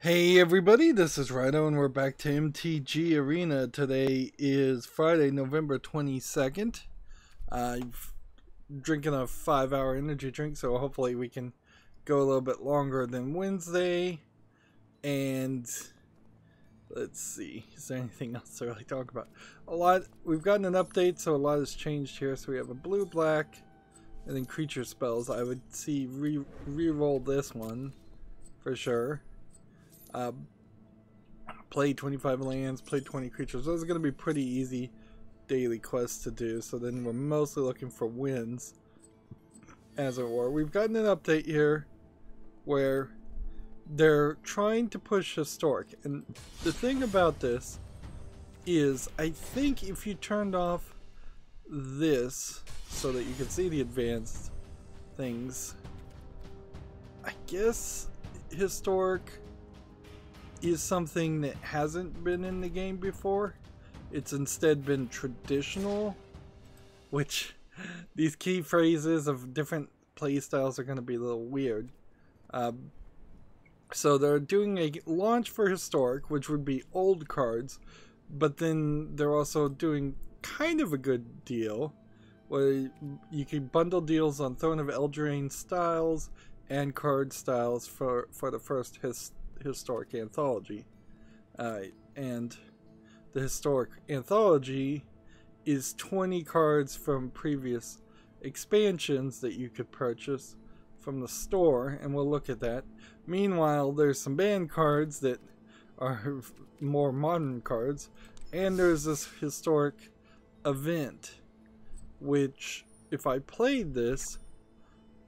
Hey everybody, this is Rydo and we're back to MTG Arena. Today is Friday, November 22nd. I'm drinking a five hour energy drink, so hopefully we can go a little bit longer than Wednesday. And let's see, is there anything else to really talk about? A lot, we've gotten an update, so a lot has changed here. So we have a blue, black, and then creature spells. I would see re, re-roll this one for sure. Uh, play 25 lands, play 20 creatures. Those are going to be pretty easy daily quests to do. So then we're mostly looking for wins, as it were. We've gotten an update here where they're trying to push historic. And the thing about this is, I think if you turned off this so that you can see the advanced things, I guess historic is something that hasn't been in the game before. It's instead been traditional, which these key phrases of different playstyles are going to be a little weird. Um, so they're doing a launch for historic, which would be old cards, but then they're also doing kind of a good deal where you can bundle deals on Throne of Eldraine styles and card styles for, for the first his, historic anthology. Uh, and the historic anthology is 20 cards from previous expansions that you could purchase from the store, and we'll look at that. Meanwhile, there's some banned cards that are more modern cards, and there's this historic event, which, if I played this,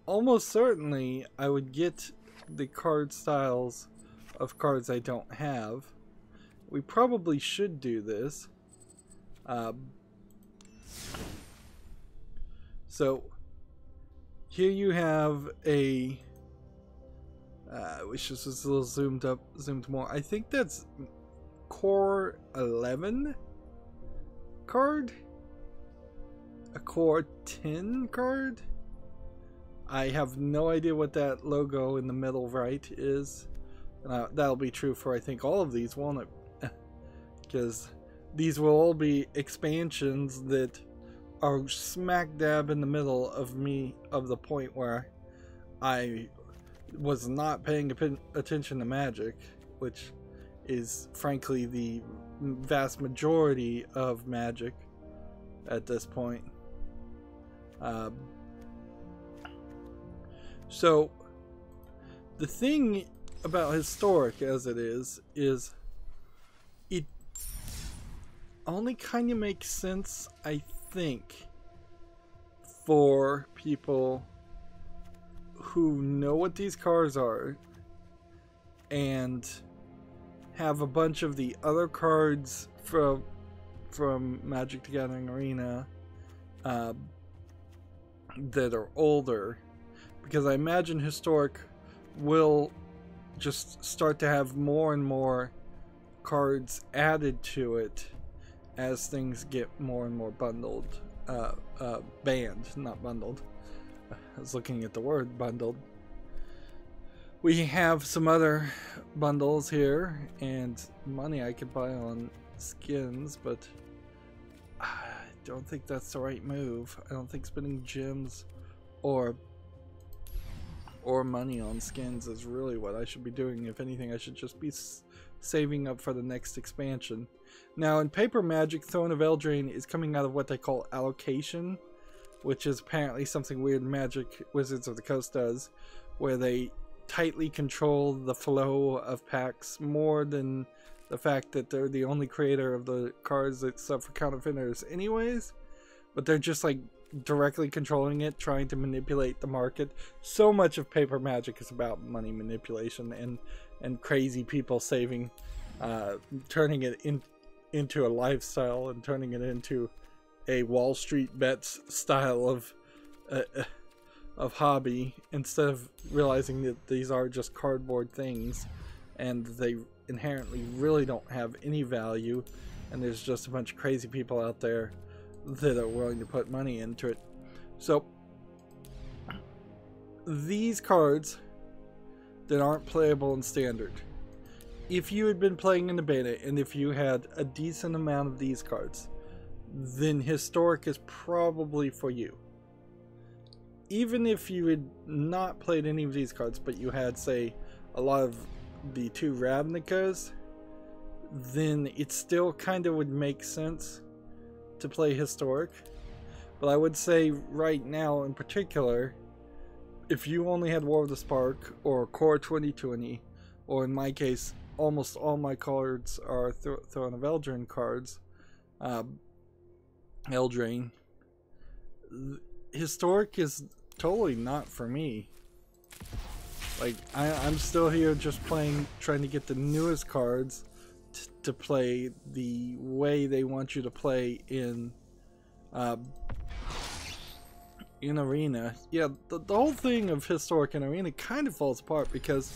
almost certainly I would get the card styles of cards I don't have. We probably should do this. Um, so here you have a. Uh, wish this was a little zoomed up, zoomed more. I think that's core 11 card, a core 10 card. I have no idea what that logo in the middle right is. Uh, that'll be true for I think all of these, won't it? Because these will all be expansions that are smack dab in the middle of me of the point where I was not paying attention to magic, which is frankly the vast majority of magic at this point. Um, so the thing about historic as it is is it only kind of makes sense I think for people who know what these cars are and have a bunch of the other cards from from Magic the Gathering Arena uh, that are older. Because I imagine historic will just start to have more and more cards added to it as things get more and more bundled, uh, uh, banned, not bundled. I was looking at the word bundled. We have some other bundles here and money I could buy on skins, but I don't think that's the right move. I don't think spending gems or or money on skins is really what I should be doing. If anything, I should just be saving up for the next expansion. Now, in Paper Magic, Throne of Eldraine is coming out of what they call allocation, which is apparently something weird Magic Wizards of the Coast does, where they tightly control the flow of packs more than the fact that they're the only creator of the cards that suffer counterfeiters anyways. But they're just like directly controlling it, trying to manipulate the market. So much of paper magic is about money manipulation and and crazy people saving, uh, turning it in into a lifestyle and turning it into a Wall Street bets style of uh, uh of hobby instead of realizing that these are just cardboard things and they inherently really don't have any value and there's just a bunch of crazy people out there that are willing to put money into it. So these cards that aren't playable in standard, if you had been playing in the beta and if you had a decent amount of these cards, then Historic is probably for you. Even if you had not played any of these cards, but you had, say, a lot of the two Ravnicas, then it still kind of would make sense to play Historic. But I would say right now in particular, if you only had War of the Spark or Core 2020, or in my case, almost all my cards are Th Throne of Eldraine cards, uh, Eldraine, Historic is totally not for me. Like, I, I'm still here just playing, trying to get the newest cards to play the way they want you to play in uh, in arena. Yeah, the, the whole thing of historic and arena kind of falls apart because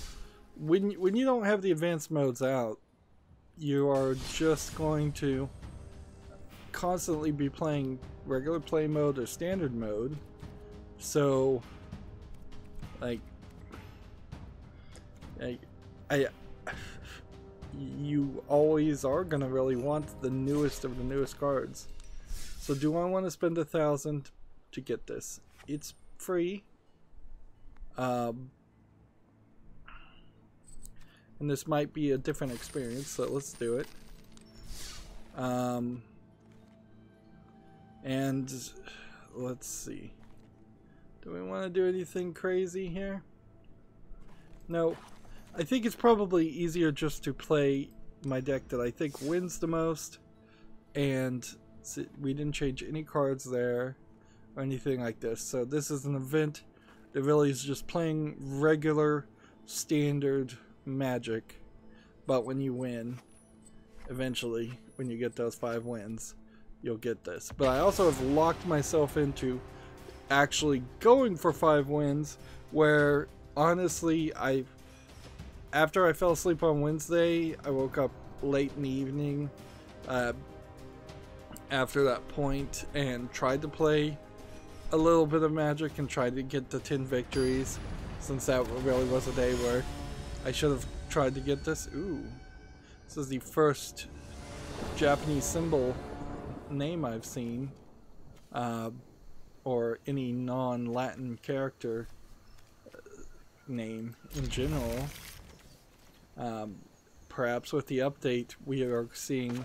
when when you don't have the advanced modes out, you are just going to constantly be playing regular play mode or standard mode. So, like, I, I you always are gonna really want the newest of the newest cards. So do I want to spend a thousand to get this? It's free. Um, and this might be a different experience, so let's do it. Um, and let's see. Do we want to do anything crazy here? No, I think it's probably easier just to play my deck that I think wins the most. And we didn't change any cards there or anything like this. So this is an event that really is just playing regular, standard magic. But when you win, eventually, when you get those five wins, you'll get this. But I also have locked myself into actually going for five wins where honestly I after I fell asleep on Wednesday, I woke up late in the evening uh, after that point and tried to play a little bit of Magic and tried to get the 10 victories since that really was a day where I should have tried to get this. Ooh, this is the first Japanese symbol name I've seen uh, or any non-Latin character uh, name in general. Um, perhaps with the update, we are seeing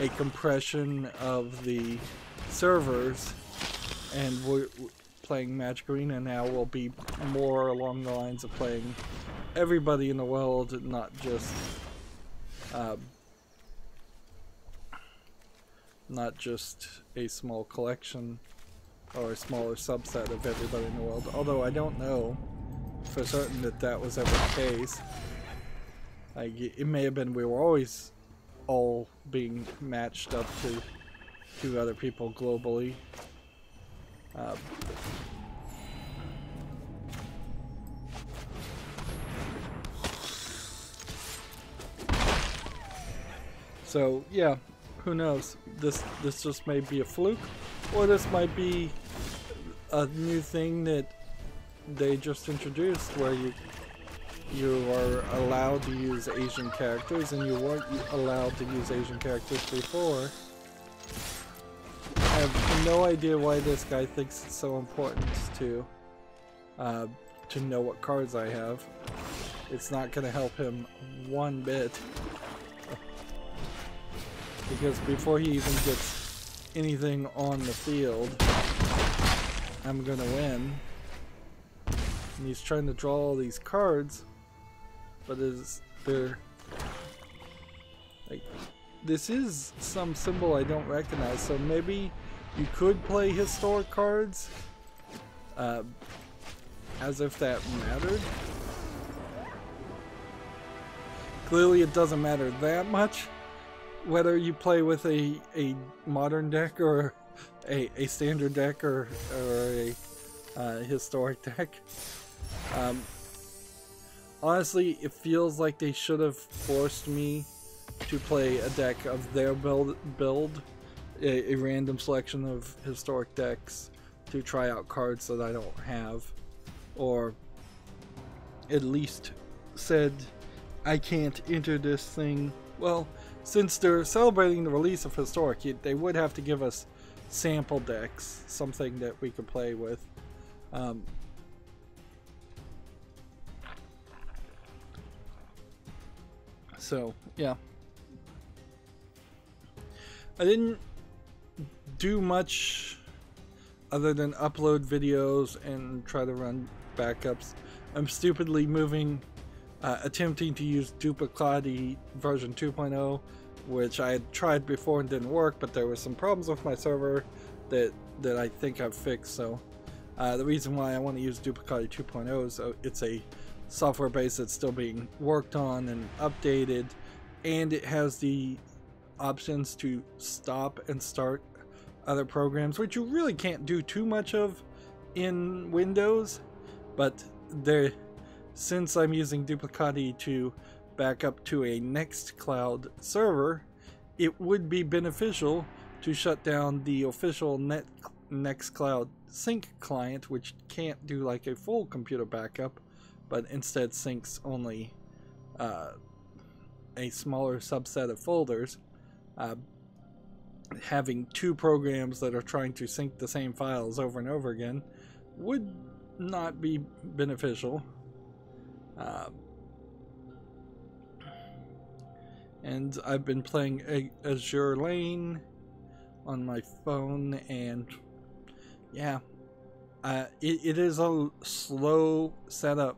a compression of the servers, and we're playing Magic Arena now will be more along the lines of playing everybody in the world, not just uh, not just a small collection or a smaller subset of everybody in the world. Although I don't know for certain that that was ever the case. Like, it may have been we were always all being matched up to to other people globally. Um, so yeah, who knows? This this just may be a fluke, or this might be a new thing that they just introduced where you you are allowed to use Asian characters, and you weren't allowed to use Asian characters before. I have no idea why this guy thinks it's so important to uh, to know what cards I have. It's not going to help him one bit. because before he even gets anything on the field, I'm going to win. And he's trying to draw all these cards but is there like this is some symbol I don't recognize. So maybe you could play historic cards uh, as if that mattered. Clearly it doesn't matter that much whether you play with a, a modern deck or a, a standard deck or, or a uh, historic deck. Um, honestly, it feels like they should have forced me to play a deck of their build, build a, a, random selection of historic decks to try out cards that I don't have, or at least said I can't enter this thing. Well, since they're celebrating the release of Historic, they would have to give us sample decks, something that we could play with. Um, so, yeah. I didn't do much other than upload videos and try to run backups. I'm stupidly moving, uh, attempting to use Duplicati version 2.0, which I had tried before and didn't work, but there were some problems with my server that that I think I've fixed. So uh, the reason why I want to use Duplicati 2.0 is uh, it's a software base that's still being worked on and updated, and it has the options to stop and start other programs, which you really can't do too much of in Windows, but there, since I'm using Duplicati to back up to a Nextcloud server, it would be beneficial to shut down the official Net Nextcloud sync client, which can't do like a full computer backup, but instead syncs only uh, a smaller subset of folders. Uh, having two programs that are trying to sync the same files over and over again would not be beneficial. Uh, and I've been playing a Azure Lane on my phone, and yeah, uh, it, it is a slow setup.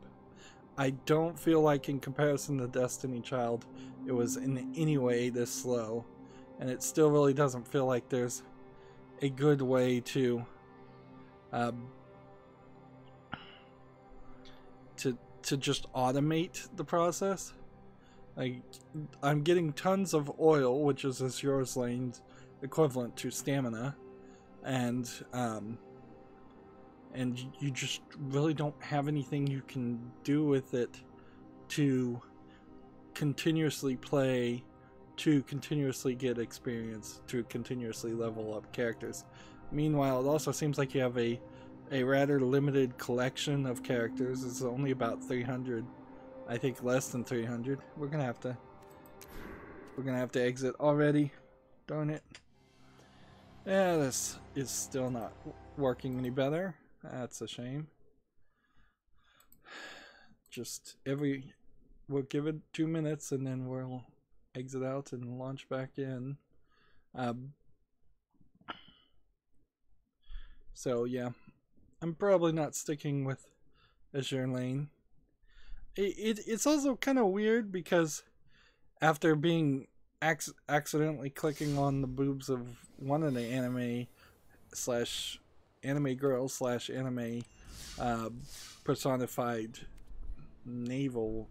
I don't feel like, in comparison to Destiny Child, it was in any way this slow and it still really doesn't feel like there's a good way to um, to to just automate the process. Like I'm getting tons of oil, which is Azure's Lane's equivalent to stamina, and um, and you just really don't have anything you can do with it to continuously play to continuously get experience, to continuously level up characters. Meanwhile, it also seems like you have a a rather limited collection of characters. It's only about 300. I think less than 300. We're gonna have to we're gonna have to exit already. Darn it. Yeah, this is still not working any better. That's a shame. Just every we'll give it two minutes and then we'll exit out and launch back in. Um, so yeah, I'm probably not sticking with Azure Lane. It, it it's also kind of weird because after being ac accidentally clicking on the boobs of one of the anime slash anime girl slash anime uh, personified naval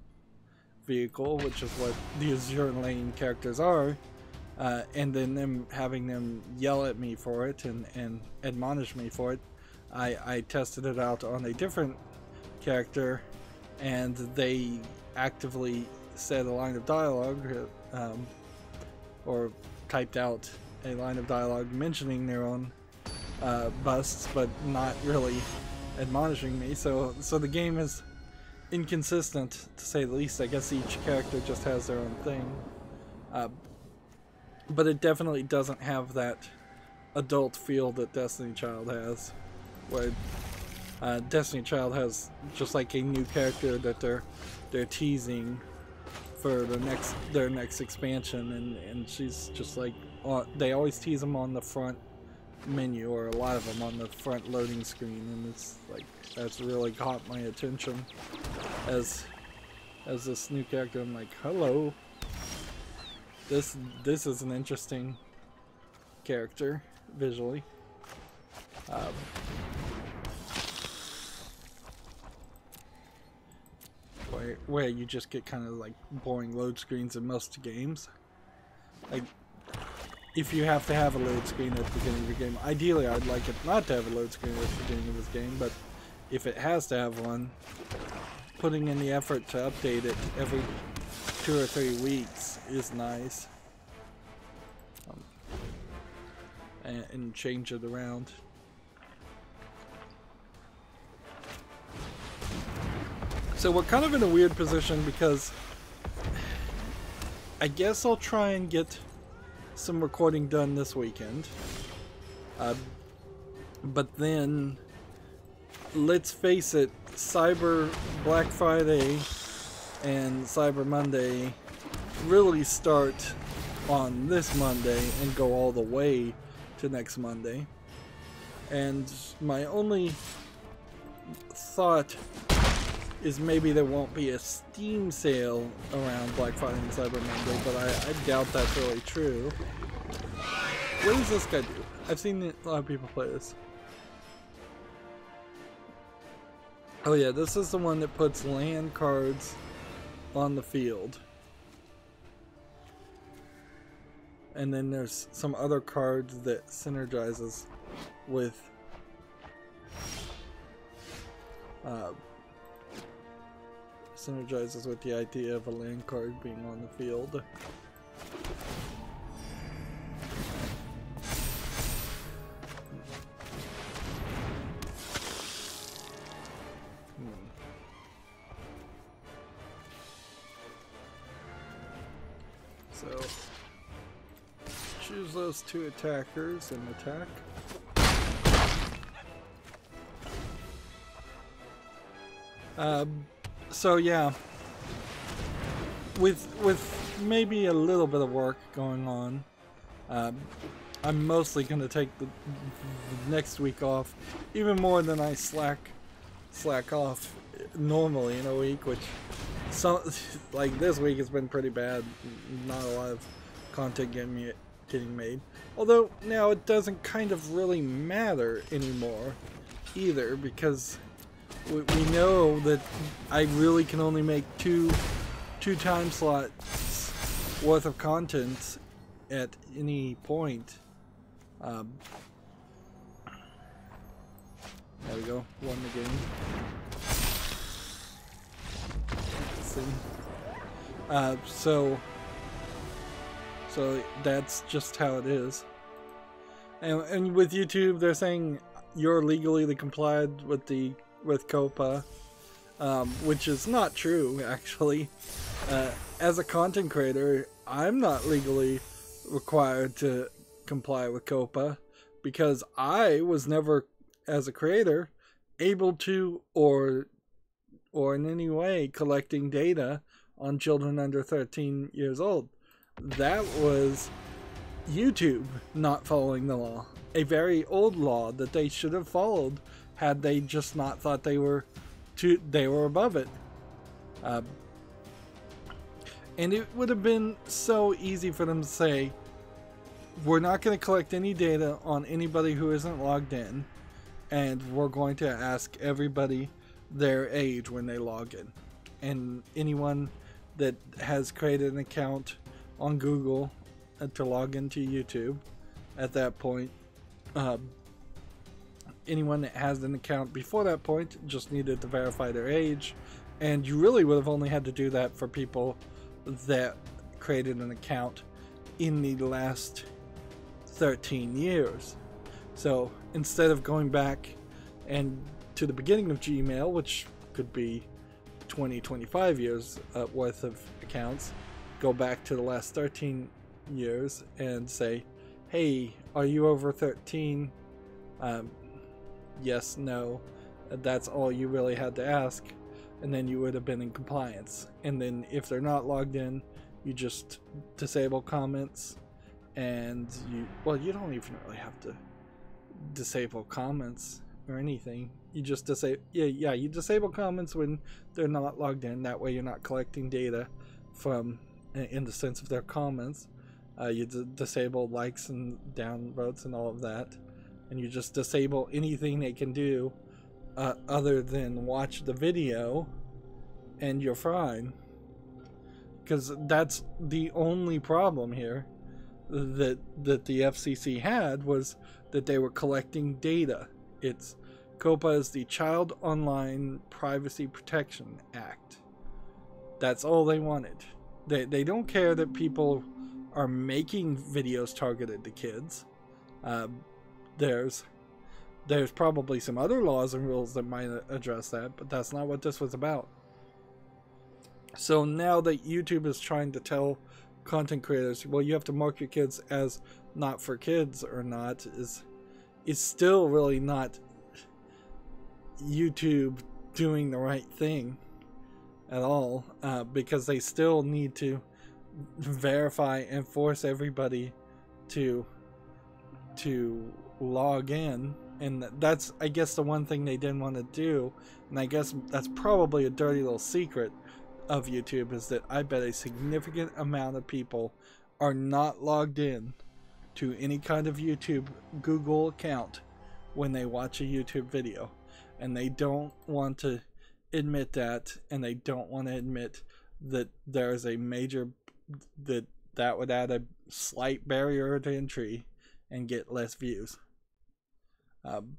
vehicle, which is what the Azure Lane characters are, uh, and then them having them yell at me for it and, and admonish me for it, I, I tested it out on a different character, and they actively said a line of dialogue, um, or typed out a line of dialogue mentioning their own uh, busts, but not really admonishing me. So, so the game is inconsistent, to say the least. I guess each character just has their own thing. Uh, but it definitely doesn't have that adult feel that Destiny Child has. Where uh, Destiny Child has just like a new character that they're they're teasing for the next their next expansion, and and she's just like uh, they always tease them on the front menu or a lot of them on the front loading screen, and it's like that's really caught my attention as as this new character. I'm like, hello. This this is an interesting character visually. Um, where, where you just get kind of like boring load screens in most games. Like, if you have to have a load screen at the beginning of the game, ideally I'd like it not to have a load screen at the beginning of this game, but if it has to have one, putting in the effort to update it every two or three weeks is nice. Um, and, and change it around. So we're kind of in a weird position because I guess I'll try and get some recording done this weekend. Uh, but then, let's face it, Cyber Black Friday and Cyber Monday really start on this Monday and go all the way to next Monday. And my only thought is maybe there won't be a Steam sale around Black Friday and Cyber Monday, but I, I doubt that's really true. What does this guy do? I've seen a lot of people play this. Oh yeah, this is the one that puts land cards on the field. And then there's some other cards that synergizes with uh, synergizes with the idea of a land card being on the field. Hmm. Those two attackers and attack. Um, so yeah, with with maybe a little bit of work going on, um, I'm mostly going to take the, the, next week off, even more than I slack slack off normally in a week, which some like this week has been pretty bad. Not a lot of content getting getting made. Although now it doesn't kind of really matter anymore either because we, we know that I really can only make two two time slots worth of content at any point. Um, there we go, won the game. see. Uh, so, so that's just how it is. And, and with YouTube, they're saying you're legally the complied with the with COPPA, um, which is not true, actually. Uh, as a content creator, I'm not legally required to comply with COPPA because I was never, as a creator, able to or or in any way collecting data on children under 13 years old. That was YouTube not following the law. A very old law that they should have followed had they just not thought they were too they were above it. Uh, and it would have been so easy for them to say, we're not going to collect any data on anybody who isn't logged in, and we're going to ask everybody their age when they log in. And anyone that has created an account on Google to log into YouTube at that point uh, anyone that has an account before that point just needed to verify their age, and you really would have only had to do that for people that created an account in the last 13 years. So instead of going back and to the beginning of Gmail, which could be 20, 25 years uh, worth of accounts, go back to the last 13 years and say, hey, are you over 13? Um, yes, no. That's all you really had to ask, and then you would have been in compliance. And then if they're not logged in, you just disable comments, and you well, you don't even really have to disable comments or anything. You just disable yeah yeah you disable comments when they're not logged in. That way you're not collecting data from in the sense of their comments. Uh, you disable likes and downvotes and all of that and you just disable anything they can do uh, other than watch the video and you're fine. Because that's the only problem here that that the FCC had was that they were collecting data. It's COPPA is the Child Online Privacy Protection Act. That's all they wanted. They, they don't care that people are making videos targeted to kids uh, there's there's probably some other laws and rules that might address that, but that's not what this was about. So now that YouTube is trying to tell content creators, well, you have to mark your kids as not for kids or not, is is still really not YouTube doing the right thing at all, uh, because they still need to verify and force everybody to to log in and that's i guess the one thing they didn't want to do and i guess that's probably a dirty little secret of youtube is that i bet a significant amount of people are not logged in to any kind of youtube google account when they watch a youtube video and they don't want to admit that and they don't want to admit that there's a major that that would add a slight barrier to entry and get less views um,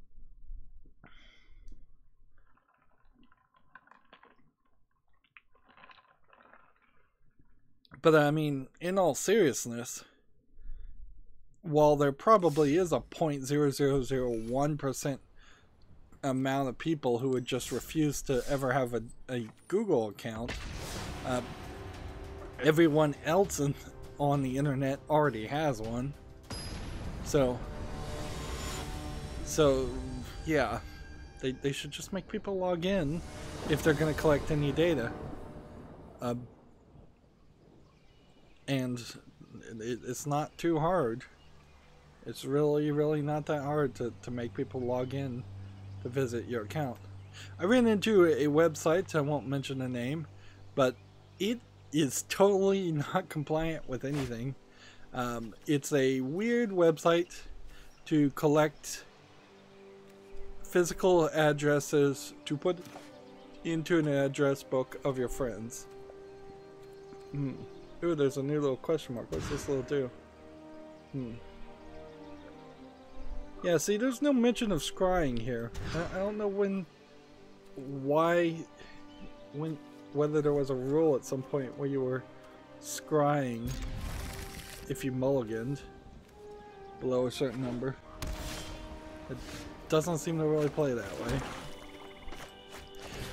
but I mean, in all seriousness, while there probably is a 0.0001% amount of people who would just refuse to ever have a, a Google account, uh, everyone else in, on the internet already has one. So, so, yeah, they, they should just make people log in if they're going to collect any data. Uh, and it, it's not too hard. It's really, really not that hard to, to make people log in to visit your account. I ran into a, website, I won't mention the name, but it is totally not compliant with anything. Um, it's a weird website to collect physical addresses to put into an address book of your friends. Hmm. Ooh, there's a new little question mark. What's this little do? Hmm. Yeah, see, there's no mention of scrying here. I, I don't know when, why, when, whether there was a rule at some point where you were scrying if you mulliganed below a certain number. It doesn't seem to really play that way.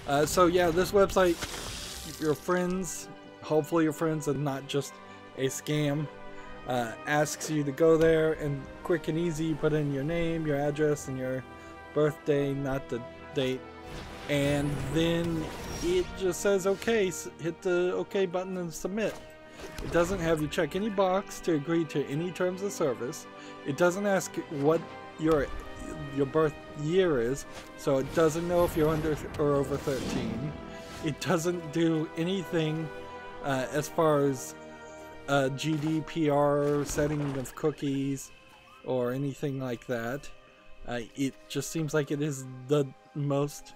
Uh, so yeah, this website, your friends, hopefully your friends and not just a scam, uh, asks you to go there and quick and easy you put in your name, your address, and your birthday, not the date. And then it just says okay, hit the okay button and submit. It doesn't have you check any box to agree to any terms of service. It doesn't ask what your your birth year is, so it doesn't know if you're under or over 13. It doesn't do anything uh, as far as uh, GDPR setting of cookies or anything like that. Uh, it just seems like it is the most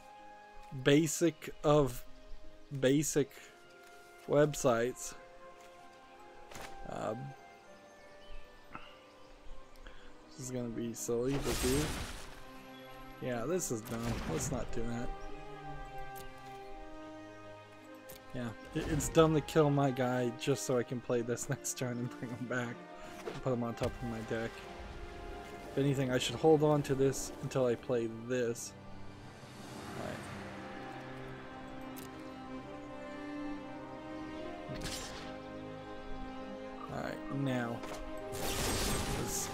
basic of basic websites. Um, this is gonna be silly to dude. Yeah, this is dumb. Let's not do that. Yeah, it's dumb to kill my guy just so I can play this next turn and bring him back. Put him on top of my deck. If anything, I should hold on to this until I play this. Alright. Alright, now.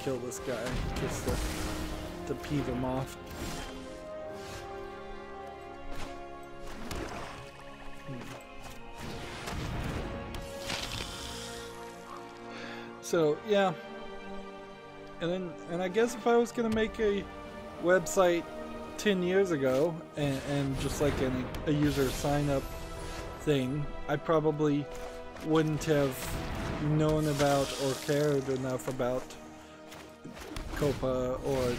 Kill this guy just to, to peeve him off. Hmm. So yeah, and then and I guess if I was gonna make a website ten years ago and, and just like any, a user sign up thing, I probably wouldn't have known about or cared enough about COPPA or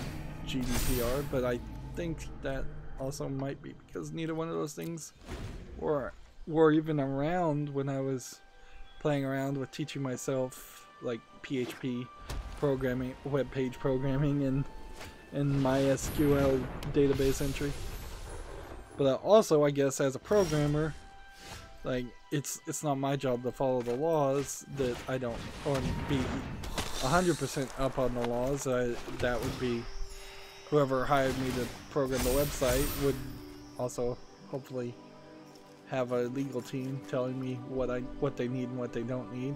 GDPR, but I think that also might be because neither one of those things were were even around when I was playing around with teaching myself like PHP programming, web page programming, and and MySQL database entry. But also, I guess as a programmer, like it's it's not my job to follow the laws that I don't or be 100% up on the laws. That would be whoever hired me to program the website would also hopefully have a legal team telling me what I what they need and what they don't need.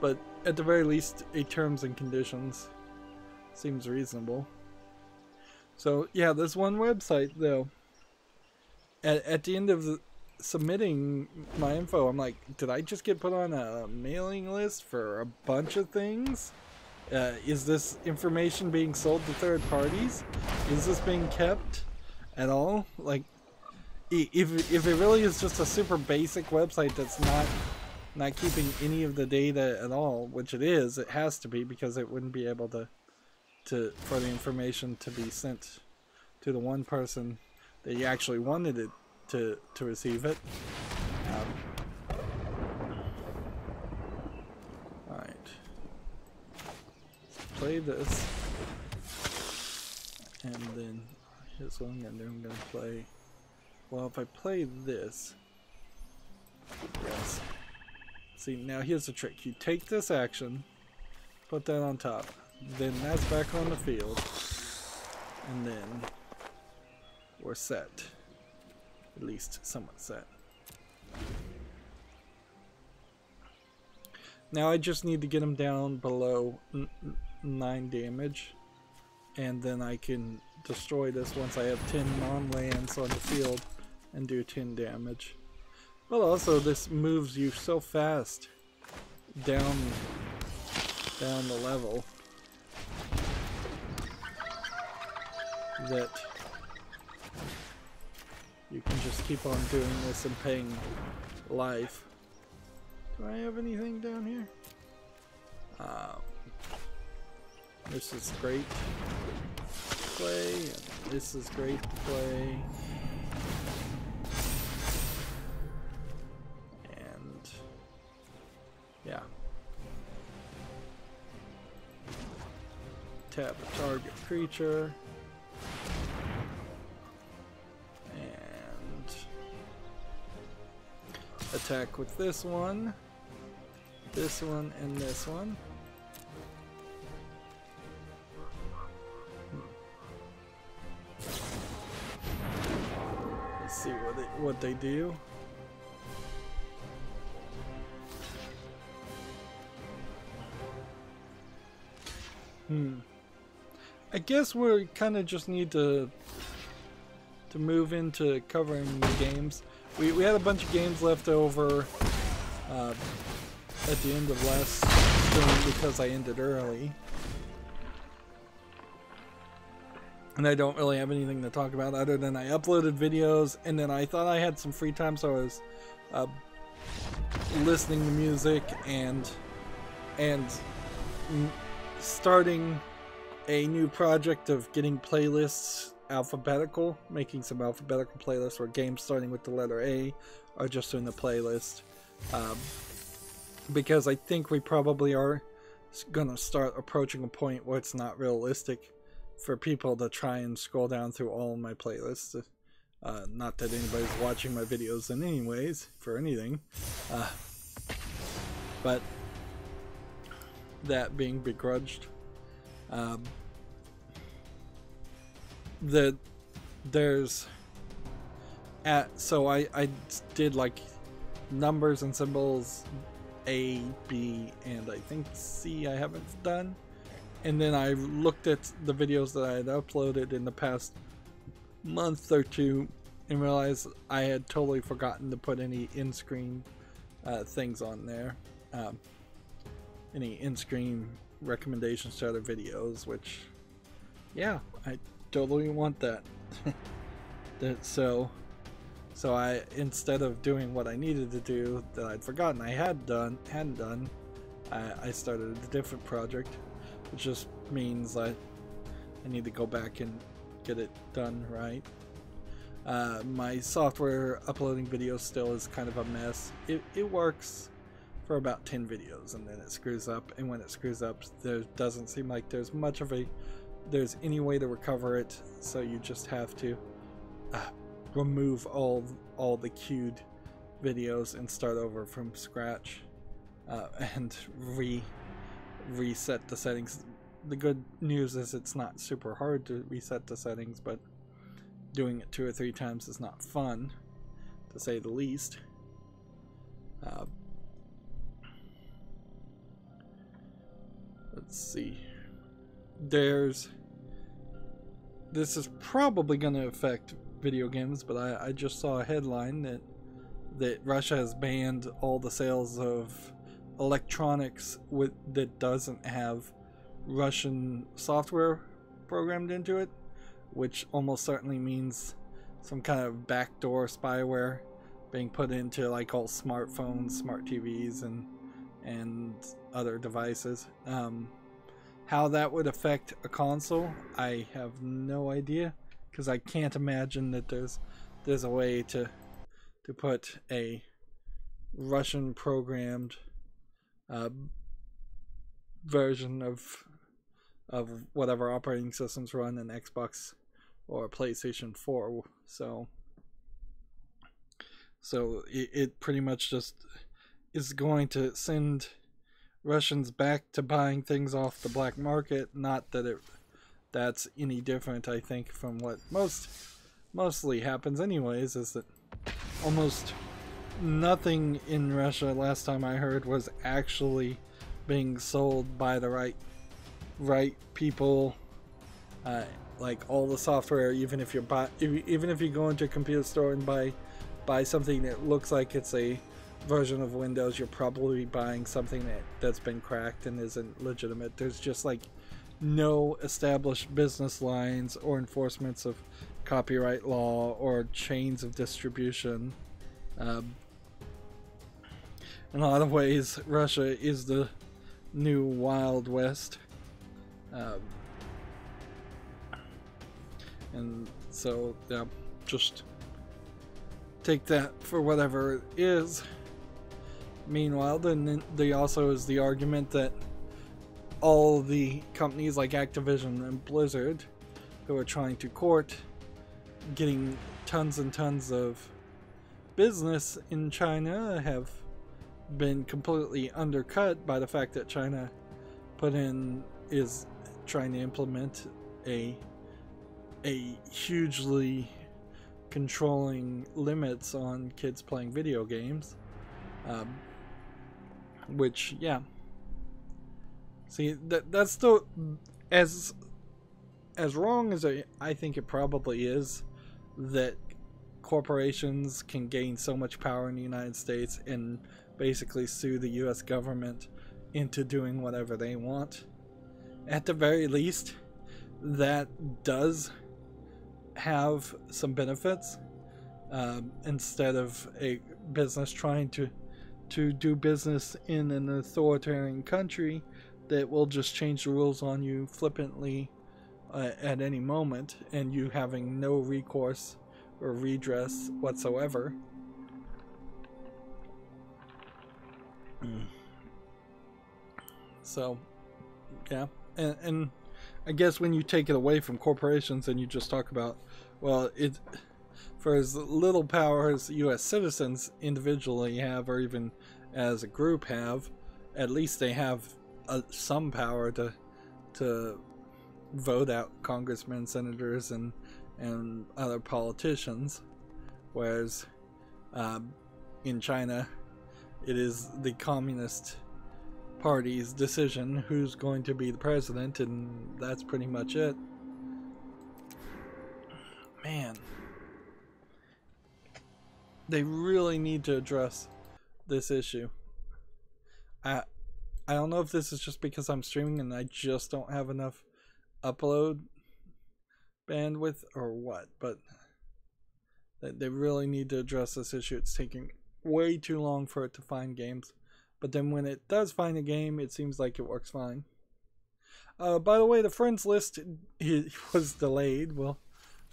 but at the very least, a terms and conditions seems reasonable. So yeah, there's one website though. At at the end of the, submitting my info, I'm like, did I just get put on a mailing list for a bunch of things? Uh, is this information being sold to third parties? Is this being kept at all? Like, if if it really is just a super basic website that's not not keeping any of the data at all, which it is, it has to be because it wouldn't be able to to for the information to be sent to the one person that you actually wanted it to to receive it. Um, all right, play this, and then here's what I'm gonna do. I'm gonna play. Well, if I play this, yes. See, now here's the trick. You take this action, put that on top, then that's back on the field, and then we're set. At least somewhat set. Now I just need to get him down below 9 damage, and then I can destroy this once I have 10 non-lands on the field and do 10 damage. Well, also, this moves you so fast down, down the level that you can just keep on doing this and paying life. Do I have anything down here? Um, this is great play, this is great to play. And yeah. Tap a target creature. Attack with this one, this one, and this one. Let's see what they, what they do. Hmm. I guess we kind of just need to to move into covering the games. We, we had a bunch of games left over uh, at the end of last stream because I ended early. And I don't really have anything to talk about other than I uploaded videos and then I thought I had some free time so I was uh, listening to music and and starting a new project of getting playlists alphabetical, making some alphabetical playlists where games starting with the letter A are just in the playlist. Um, because I think we probably are going to start approaching a point where it's not realistic for people to try and scroll down through all my playlists. Uh, not that anybody's watching my videos in any ways, for anything. Uh, but that being begrudged. Um, the there's at so I I did like numbers and symbols A, B, and I think C I haven't done. And then I looked at the videos that I had uploaded in the past month or two and realized I had totally forgotten to put any in-screen uh, things on there. Um, any in-screen recommendations to other videos, which, yeah, I totally want that. that so, so I instead of doing what I needed to do that I'd forgotten I had done hadn't done, I, I started a different project, which just means I I need to go back and get it done right. Uh, my software uploading videos still is kind of a mess. It, it works for about 10 videos and then it screws up and when it screws up there doesn't seem like there's much of a there's any way to recover it so you just have to uh, remove all all the queued videos and start over from scratch uh, and re reset the settings the good news is it's not super hard to reset the settings but doing it two or three times is not fun to say the least uh, let's see. There's this is probably going to affect video games, but I, I just saw a headline that that Russia has banned all the sales of electronics with that doesn't have Russian software programmed into it, which almost certainly means some kind of backdoor spyware being put into like all smartphones, smart TVs, and and other devices. Um, how that would affect a console, I have no idea because I can't imagine that there's there's a way to to put a Russian programmed uh, version of of whatever operating systems run in Xbox or PlayStation 4. So so it, it pretty much just is going to send Russians back to buying things off the black market. Not that it that's any different, I think, from what most mostly happens anyways, is that almost nothing in Russia last time I heard was actually being sold by the right right people uh, like all the software even if you're buy, even if you go into a computer store and buy buy something that looks like it's a version of Windows you're probably buying something that that's been cracked and isn't legitimate there's just like no established business lines or enforcements of copyright law or chains of distribution. Um, in a lot of ways, Russia is the new Wild West. Um, and so, yeah, just take that for whatever it is. Meanwhile, then there also is the argument that all the companies like Activision and Blizzard who are trying to court getting tons and tons of business in China have been completely undercut by the fact that China put in is trying to implement a a hugely controlling limits on kids playing video games. Um, which yeah See that that's still as as wrong as I, I think it probably is that corporations can gain so much power in the United States and basically sue the US government into doing whatever they want. At the very least, that does have some benefits um, instead of a business trying to to do business in an authoritarian country that will just change the rules on you flippantly uh, at any moment and you having no recourse or redress whatsoever. Mm. So, yeah, and, and I guess when you take it away from corporations and you just talk about, well, it for as little power as U.S. citizens individually have, or even as a group have, at least they have uh, some power to to vote out congressmen, senators, and and other politicians, whereas um, in China, it is the communist party's decision who's going to be the president, and that's pretty much it. Man, they really need to address this issue. I I don't know if this is just because I'm streaming and I just don't have enough upload bandwidth or what, but they really need to address this issue. It's taking way too long for it to find games. But then when it does find a game, it seems like it works fine. Uh, by the way, the friends list was delayed. Well,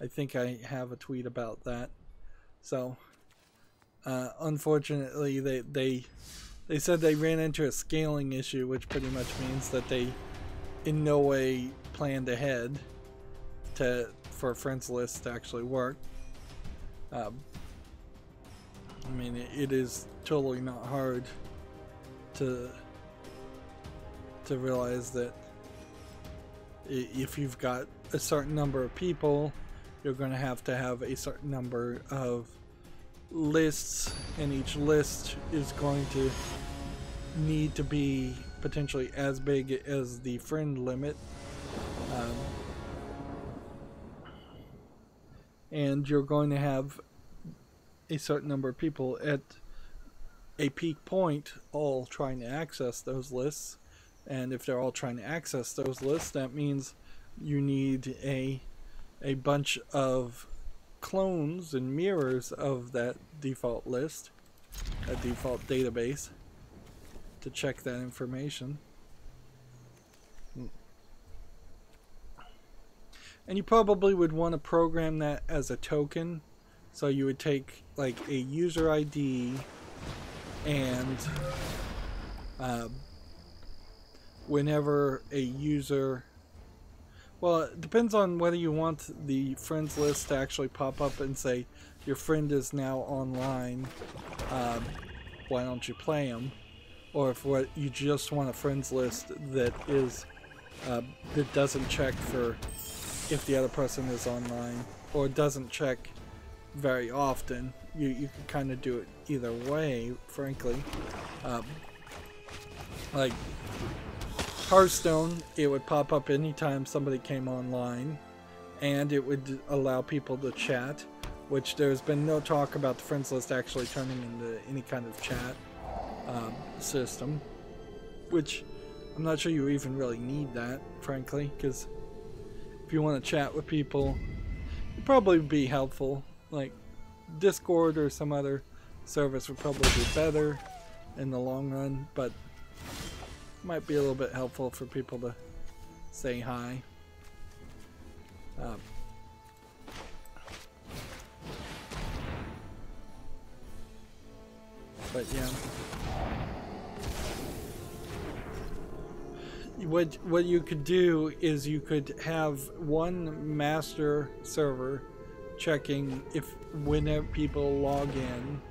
I think I have a tweet about that. So, uh, unfortunately, they they they said they ran into a scaling issue, which pretty much means that they in no way planned ahead to for friends list to actually work. Um, I mean, it, it is totally not hard to to realize that if you've got a certain number of people, you're going to have to have a certain number of lists and each list is going to need to be potentially as big as the friend limit. Um, and you're going to have a certain number of people at a peak point all trying to access those lists. And if they're all trying to access those lists, that means you need a a bunch of clones and mirrors of that default list, a default database, to check that information. And you probably would want to program that as a token. So you would take like a user ID and uh, whenever a user well it depends on whether you want the friends list to actually pop up and say your friend is now online um, why don't you play them or if what you just want a friends list that is uh, that doesn't check for if the other person is online or doesn't check very often you, you can kind of do it either way frankly. Um, like Hearthstone, it would pop up anytime somebody came online, and it would allow people to chat, which there's been no talk about the friends list actually turning into any kind of chat um, system, which I'm not sure you even really need that, frankly, because if you want to chat with people, it'd probably be helpful. Like Discord or some other service would probably be better in the long run, but might be a little bit helpful for people to say hi. Um, but yeah. What what you could do is you could have one master server checking if whenever people log in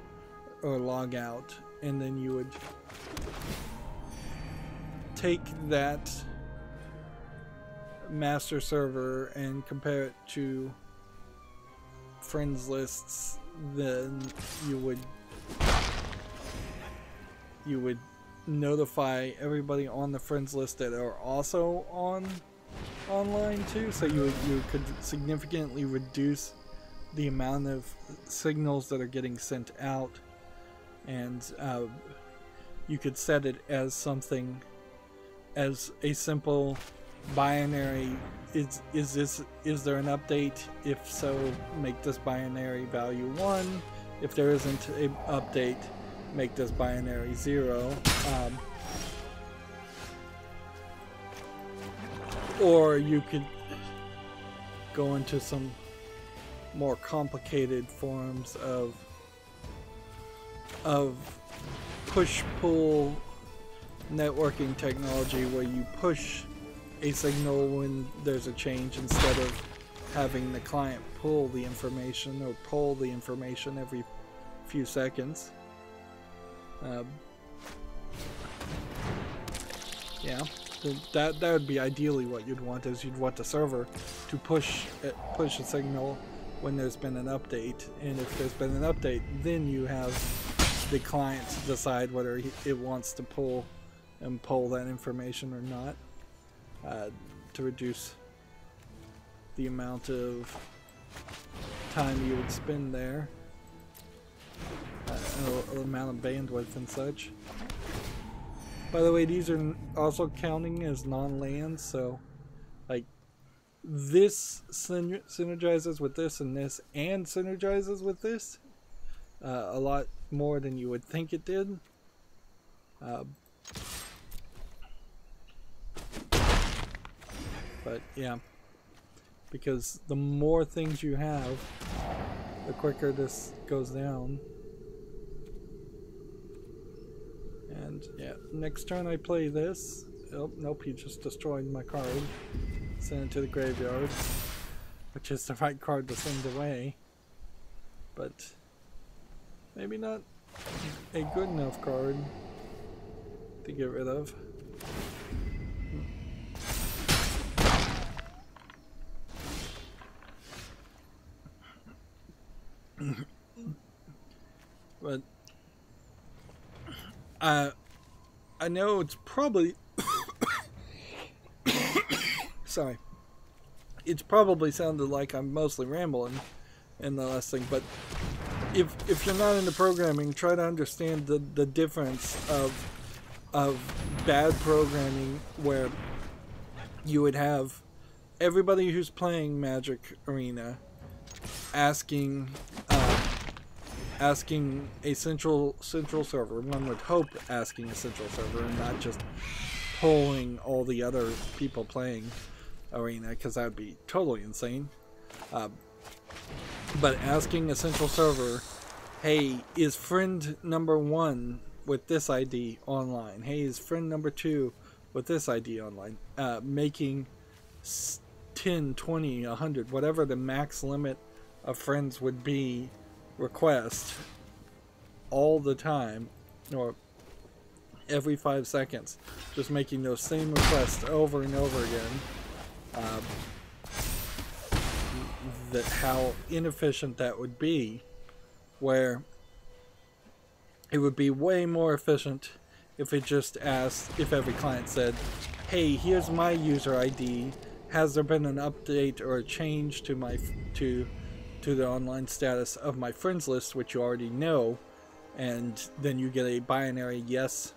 or log out and then you would take that master server and compare it to friends lists, then you would you would notify everybody on the friends list that are also on online too. So you you could significantly reduce the amount of signals that are getting sent out, and uh, you could set it as something as a simple binary is is this is there an update? If so make this binary value 1 if there isn't an update make this binary 0 um, or you could go into some more complicated forms of of push pull networking technology where you push a signal when there's a change instead of having the client pull the information or pull the information every few seconds. Um, yeah, that that would be ideally what you'd want is you'd want the server to push it, push a signal when there's been an update, and if there's been an update, then you have the client decide whether it wants to pull and pull that information or not uh, to reduce the amount of time you would spend there uh, amount of bandwidth and such. By the way these are also counting as non-land so like this synergizes with this and this and synergizes with this uh, a lot more than you would think it did. Uh, But yeah, because the more things you have, the quicker this goes down. And yeah, next turn I play this. Oh, nope, he just destroyed my card. Send it to the graveyard. Which is the right card to send away. But maybe not a good enough card to get rid of. But uh, I know it's probably sorry. It's probably sounded like I'm mostly rambling in the last thing, but if if you're not into programming, try to understand the, the difference of of bad programming where you would have everybody who's playing Magic Arena asking asking a central central server. One would hope asking a central server and not just polling all the other people playing Arena because that would be totally insane. Uh, but asking a central server, hey, is friend number one with this ID online? Hey, is friend number two with this ID online? Uh, making 10, 20, 100, whatever the max limit of friends would be request all the time or every five seconds just making those same requests over and over again um, that how inefficient that would be where it would be way more efficient if it just asked if every client said hey here's my user id has there been an update or a change to my to to the online status of my friends list which you already know and then you get a binary yes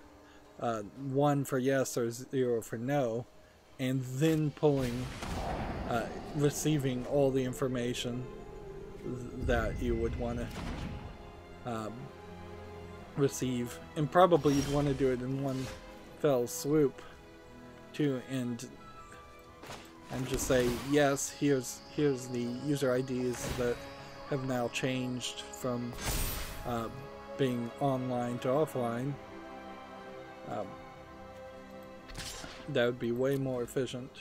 uh, one for yes or zero for no and then pulling uh, receiving all the information that you would want to um, receive and probably you'd want to do it in one fell swoop too and and just say yes here's here's the user IDs that have now changed from uh, being online to offline. Um, that would be way more efficient.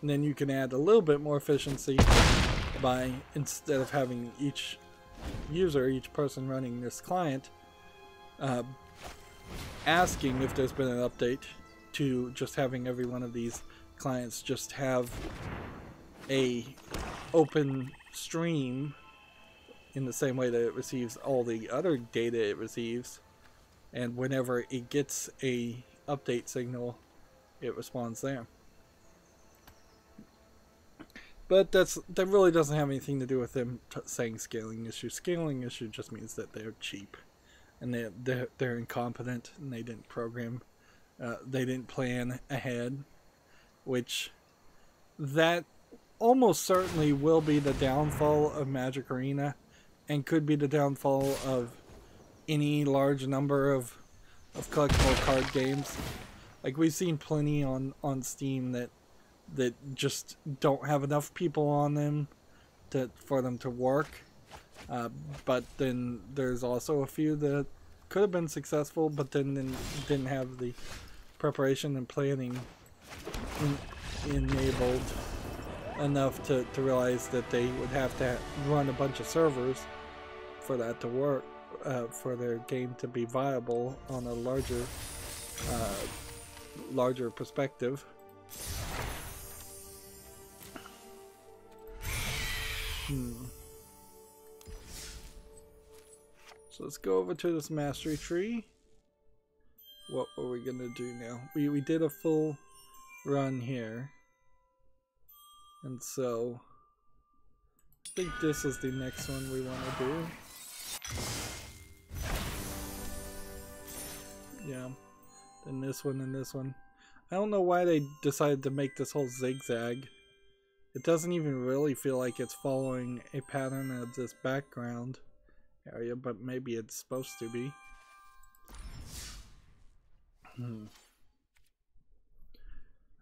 And then you can add a little bit more efficiency by instead of having each user each person running this client uh, asking if there's been an update to just having every one of these clients just have a open stream in the same way that it receives all the other data it receives. And whenever it gets a update signal it responds there. But that's that really doesn't have anything to do with them saying scaling issue scaling issue just means that they're cheap. And they they're, they're incompetent and they didn't program uh, they didn't plan ahead which that almost certainly will be the downfall of magic arena and could be the downfall of any large number of of collectible card games. Like we've seen plenty on on steam that that just don't have enough people on them to for them to work. Uh, but then there's also a few that could have been successful, but then, then didn't have the preparation and planning in, enabled enough to, to realize that they would have to run a bunch of servers for that to work, uh, for their game to be viable on a larger, uh, larger perspective. Hmm. So let's go over to this mastery tree. What are we gonna do now? We we did a full run here. And so I think this is the next one we wanna do. Yeah. Then this one and this one. I don't know why they decided to make this whole zigzag. It doesn't even really feel like it's following a pattern of this background area, but maybe it's supposed to be. Hmm.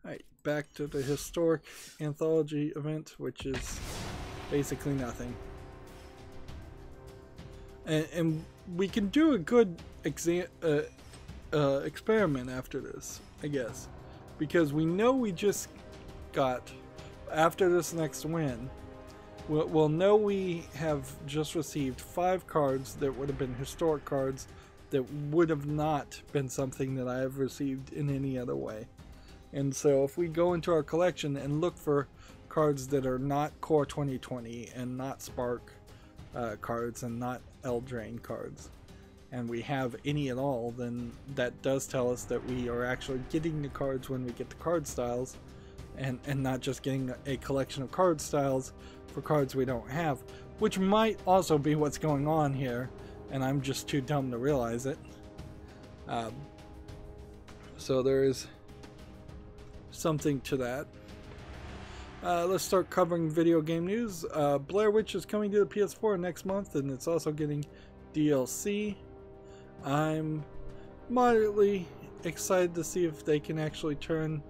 Alright, back to the historic anthology event, which is basically nothing. And, and we can do a good exam uh, uh, experiment after this, I guess. Because we know we just got, after this next win, We'll, we'll know we have just received five cards that would have been historic cards that would have not been something that I have received in any other way. And so if we go into our collection and look for cards that are not Core 2020 and not Spark uh, cards and not Eldraine cards, and we have any at all, then that does tell us that we are actually getting the cards when we get the card styles and and not just getting a collection of card styles for cards we don't have, which might also be what's going on here, and I'm just too dumb to realize it. Um, so there is something to that. Uh, let's start covering video game news. Uh, Blair Witch is coming to the PS4 next month, and it's also getting DLC. I'm moderately excited to see if they can actually turn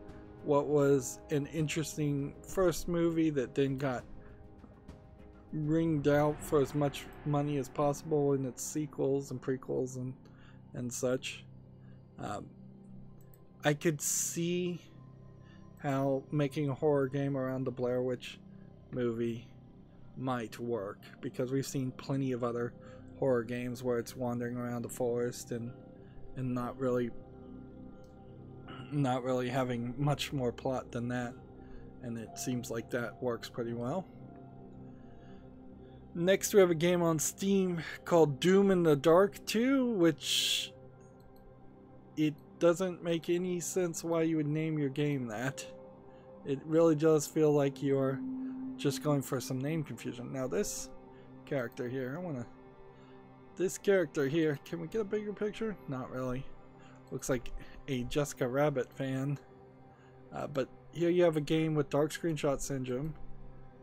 what was an interesting first movie that then got ringed out for as much money as possible in its sequels and prequels and and such. Um, I could see how making a horror game around the Blair Witch movie might work because we've seen plenty of other horror games where it's wandering around the forest and and not really not really having much more plot than that and it seems like that works pretty well. Next we have a game on Steam called Doom in the Dark 2 which it doesn't make any sense why you would name your game that. It really does feel like you're just going for some name confusion. Now this character here, I want to... This character here, can we get a bigger picture? Not really. Looks like a Jessica Rabbit fan. Uh, but here you have a game with dark screenshot syndrome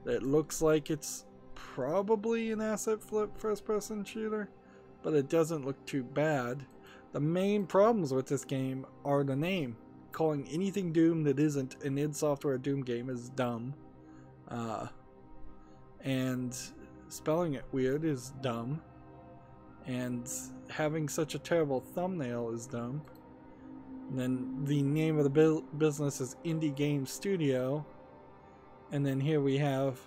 that looks like it's probably an asset flip first person shooter, but it doesn't look too bad. The main problems with this game are the name. Calling anything Doom that isn't an id Software Doom game is dumb. Uh, and spelling it weird is dumb. And having such a terrible thumbnail is dumb. And then the name of the bu business is Indie Game Studio. And then here we have,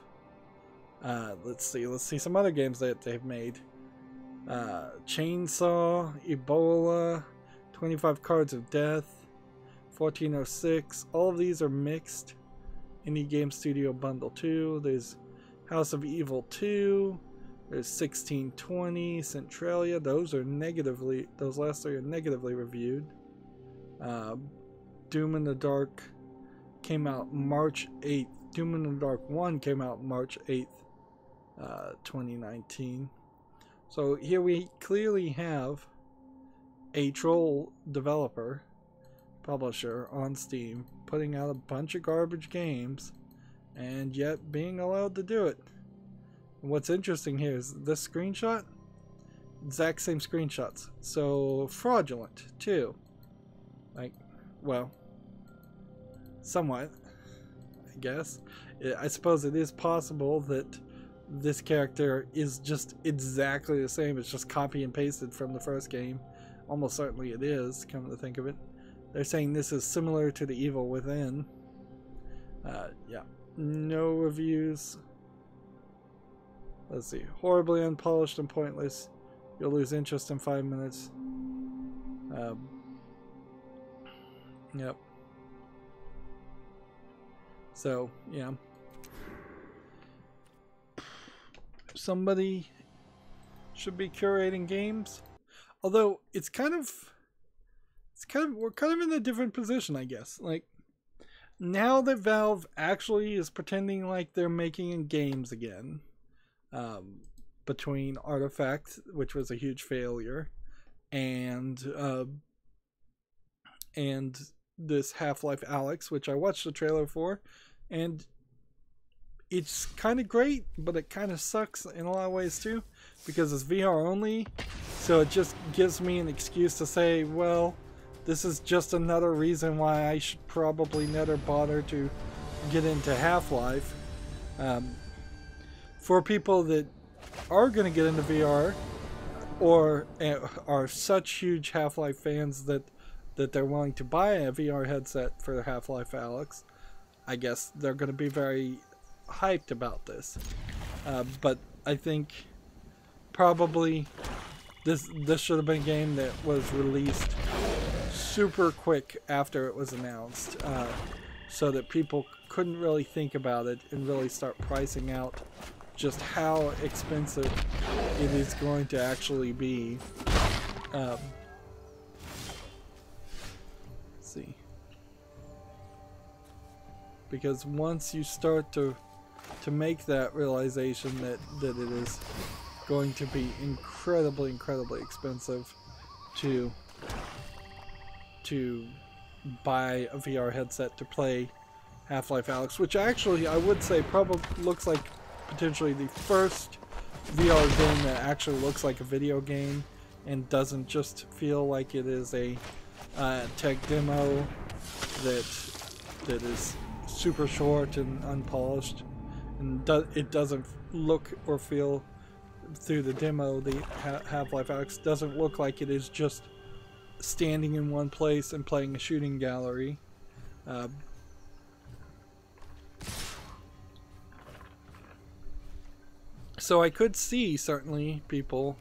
uh, let's see, let's see some other games that they've made uh, Chainsaw, Ebola, 25 Cards of Death, 1406. All of these are mixed. Indie Game Studio Bundle 2. There's House of Evil 2. There's 1620, Centralia. Those are negatively, those last three are negatively reviewed. Uh, Doom in the Dark came out March 8th. Doom in the Dark 1 came out March 8th, uh, 2019. So here we clearly have a troll developer, publisher on Steam, putting out a bunch of garbage games and yet being allowed to do it. What's interesting here is this screenshot, exact same screenshots. So fraudulent too. Like, well, somewhat, I guess. I suppose it is possible that this character is just exactly the same. It's just copy and pasted from the first game. Almost certainly it is, come to think of it. They're saying this is similar to the Evil Within. Uh, yeah. No reviews. Let's see. Horribly unpolished and pointless. You'll lose interest in five minutes. Um, yep. So, yeah. Somebody should be curating games. Although it's kind of it's kind of we're kind of in a different position, I guess. Like now that Valve actually is pretending like they're making games again, um, between Artifact, which was a huge failure, and uh, and this Half Life Alyx, which I watched the trailer for, and it's kind of great, but it kind of sucks in a lot of ways too, because it's VR only. So it just gives me an excuse to say, well, this is just another reason why I should probably never bother to get into Half-Life. Um, for people that are going to get into VR, or uh, are such huge Half-Life fans that that they're willing to buy a VR headset for Half-Life Alyx, I guess they're going to be very hyped about this. Uh, but I think probably this this should have been a game that was released super quick after it was announced, uh, so that people couldn't really think about it and really start pricing out just how expensive it is going to actually be. Um, see. because once you start to to make that realization that that it is going to be incredibly incredibly expensive to to buy a VR headset to play Half-Life Alyx, which actually I would say probably looks like potentially the first VR game that actually looks like a video game and doesn't just feel like it is a uh, tech demo that that is super short and unpolished and do it doesn't look or feel through the demo the Half-Life Alyx doesn't look like it is just standing in one place and playing a shooting gallery uh, so I could see certainly people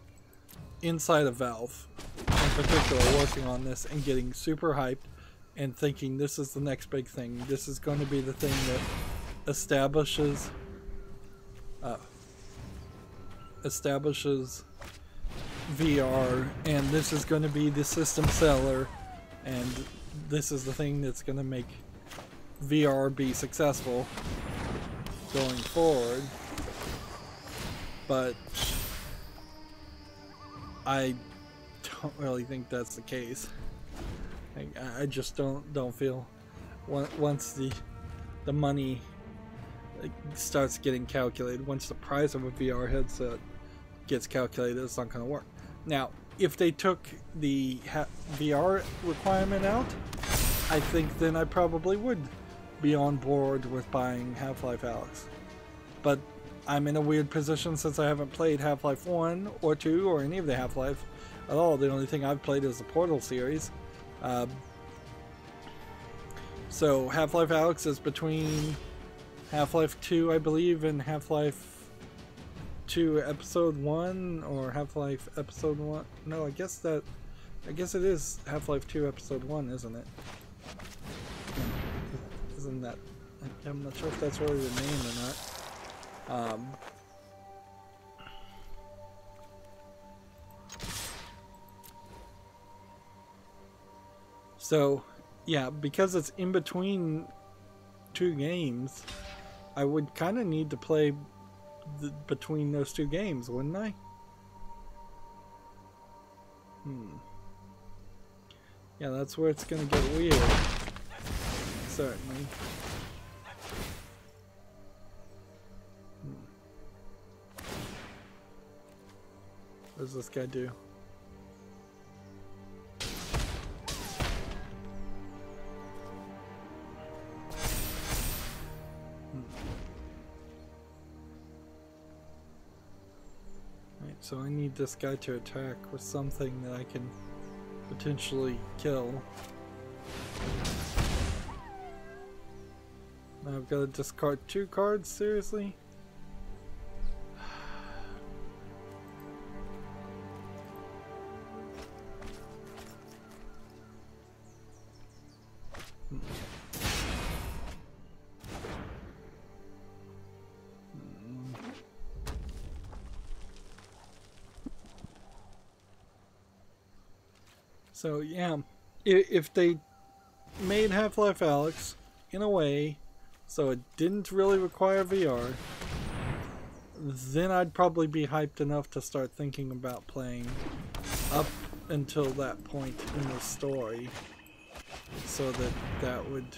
inside of Valve in particular working on this and getting super hyped and thinking this is the next big thing. This is going to be the thing that establishes uh, establishes VR and this is going to be the system seller and this is the thing that's going to make VR be successful going forward. But I don't really think that's the case. I, I just don't don't feel once the the money starts getting calculated, once the price of a VR headset gets calculated, it's not going to work. Now, if they took the VR requirement out, I think then I probably would be on board with buying Half-Life Alyx. But I'm in a weird position since I haven't played Half-Life 1 or 2 or any of the Half-Life at all. The only thing I've played is the Portal series. Uh, so Half-Life Alyx is between Half-Life 2, I believe, and Half-Life 2 Episode 1 or Half-Life Episode 1. No, I guess that I guess it is Half-Life 2 Episode 1, isn't it? Isn't that I'm not sure if that's really the name or not. Um, So, yeah, because it's in between two games, I would kind of need to play between those two games, wouldn't I? Hmm. Yeah, that's where it's going to get weird. Certainly. Hmm. What does this guy do? Need this guy to attack with something that I can potentially kill. Now I've got to discard two cards, seriously? So yeah, if they made Half-Life Alyx in a way so it didn't really require VR, then I'd probably be hyped enough to start thinking about playing up until that point in the story so that that would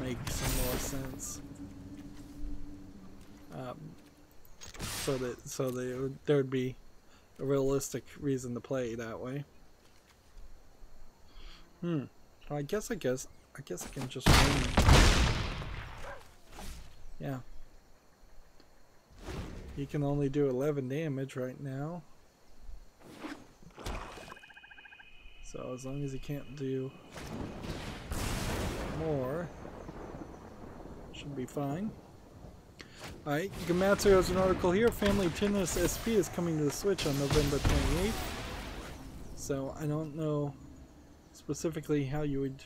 make some more sense. Um, so that so that there would be a realistic reason to play that way. Hmm. Well, I guess I guess I guess I can just win. Yeah. He can only do 11 damage right now. So as long as he can't do more, should be fine. Alright, Gematsu has an article here. Family Tennis SP is coming to the Switch on November 28th. So I don't know specifically how you would...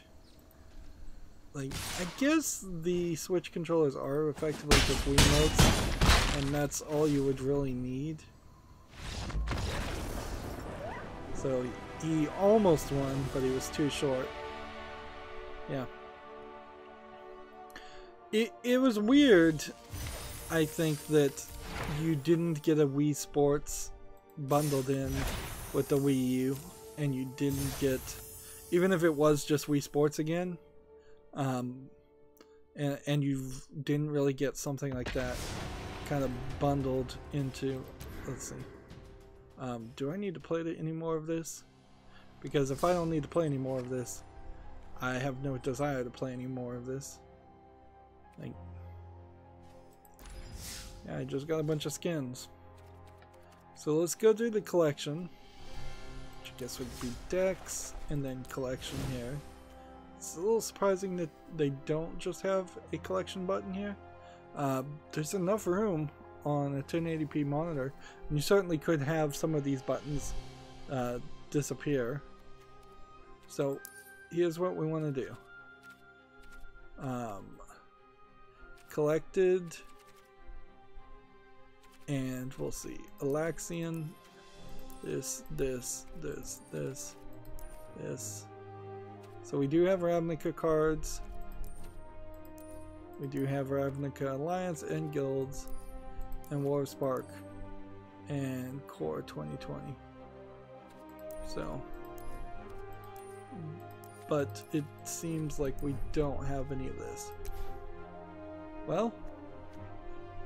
Like, I guess the Switch controllers are effectively just Wiimotes, and that's all you would really need. So he almost won, but he was too short. Yeah. It, it was weird, I think, that you didn't get a Wii Sports bundled in with the Wii U, and you didn't get, even if it was just Wii Sports again, um, and, and you didn't really get something like that kind of bundled into, let's see, um, do I need to play any more of this? Because if I don't need to play any more of this, I have no desire to play any more of this. Like, yeah, I just got a bunch of skins. So let's go through the collection. Which I guess would be decks and then collection here. It's a little surprising that they don't just have a collection button here. Uh, there's enough room on a 1080p monitor. And you certainly could have some of these buttons uh, disappear. So here's what we want to do. Um, collected and we'll see. Elaxian this this this this this. So we do have Ravnica cards. We do have Ravnica Alliance and Guilds and War Spark and Core 2020 so but it seems like we don't have any of this. Well,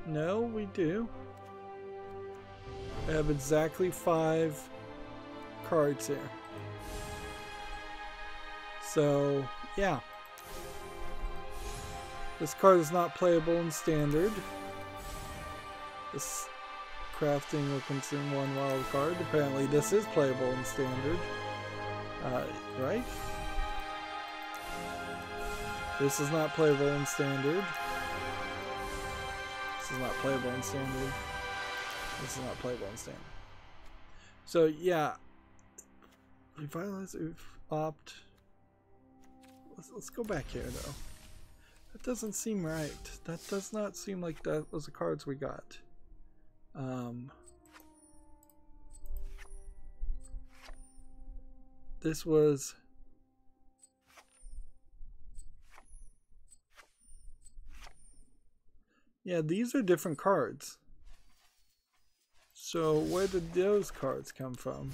no, we do. I have exactly five cards here. So, yeah. This card is not playable in standard. This crafting will consume one wild card. Apparently this is playable in standard. Uh, right? This is not playable in standard. This is not playable in standard. This is not playable in standard. So yeah, revitalize oof opt. Let's, let's go back here though. That doesn't seem right. That does not seem like that was the cards we got. Um, this was Yeah, these are different cards. So where did those cards come from?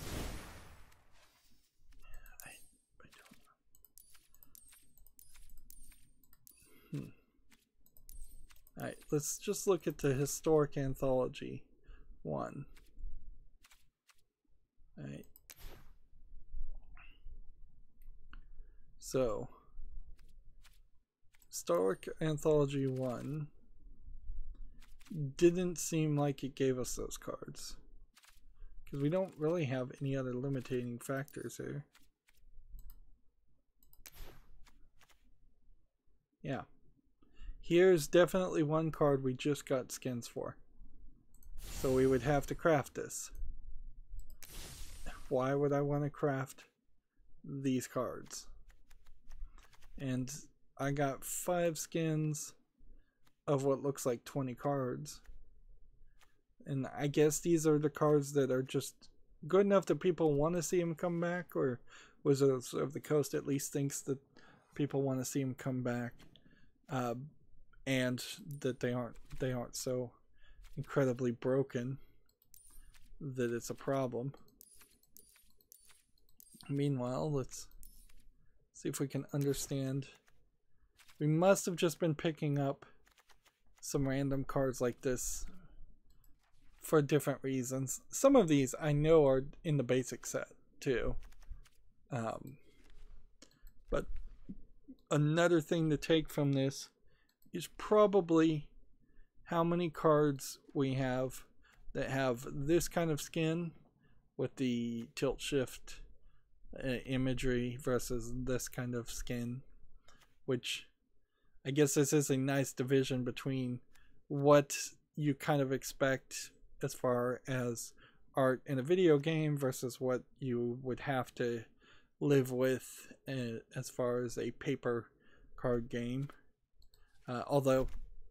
I, I don't know. Hmm. Alright, let's just look at the historic anthology one. Alright. So, Historic Anthology 1 didn't seem like it gave us those cards. Because we don't really have any other limiting factors here. Yeah. Here's definitely one card we just got skins for. So we would have to craft this. Why would I want to craft these cards? And I got five skins of what looks like 20 cards. And I guess these are the cards that are just good enough that people want to see him come back, or Wizards of the Coast at least thinks that people want to see him come back, uh, and that they aren't they aren't so incredibly broken that it's a problem. Meanwhile, let's see if we can understand. We must have just been picking up some random cards like this for different reasons. Some of these I know are in the basic set too. Um, but another thing to take from this is probably how many cards we have that have this kind of skin with the tilt shift uh, imagery versus this kind of skin, which I guess this is a nice division between what you kind of expect as far as art in a video game versus what you would have to live with uh, as far as a paper card game. Uh, although,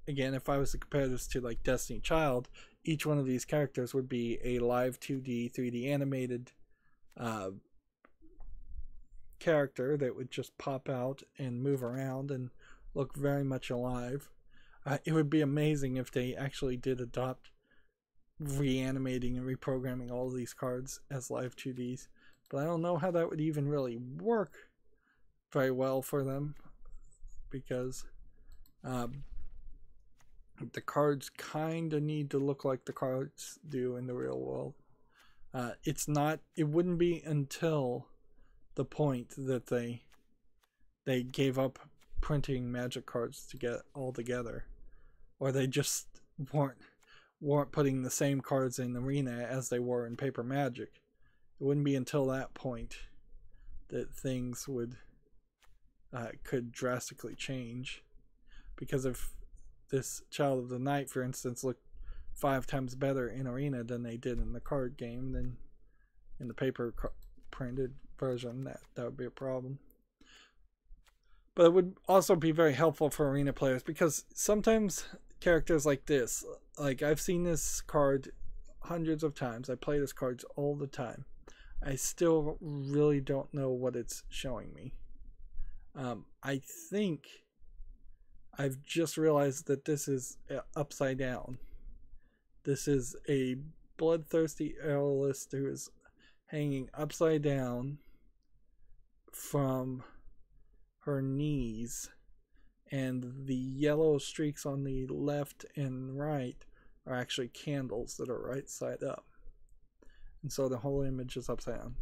again, if I was to compare this to like Destiny Child, each one of these characters would be a live 2D, 3D animated uh, character that would just pop out and move around and look very much alive. Uh, it would be amazing if they actually did adopt reanimating and reprogramming all these cards as live 2Ds. But I don't know how that would even really work very well for them because um, the cards kind of need to look like the cards do in the real world. Uh, it's not. It wouldn't be until the point that they they gave up printing magic cards to get all together, or they just weren't weren't putting the same cards in arena as they were in paper magic. It wouldn't be until that point that things would uh, could drastically change, because if this Child of the Night, for instance, looked five times better in Arena than they did in the card game than in the paper printed version. That that would be a problem. But it would also be very helpful for Arena players because sometimes characters like this, like I've seen this card hundreds of times. I play this cards all the time. I still really don't know what it's showing me. Um, I think I've just realized that this is uh, upside down. This is a bloodthirsty aerialist who is hanging upside down from her knees, and the yellow streaks on the left and right are actually candles that are right side up. And so the whole image is upside down.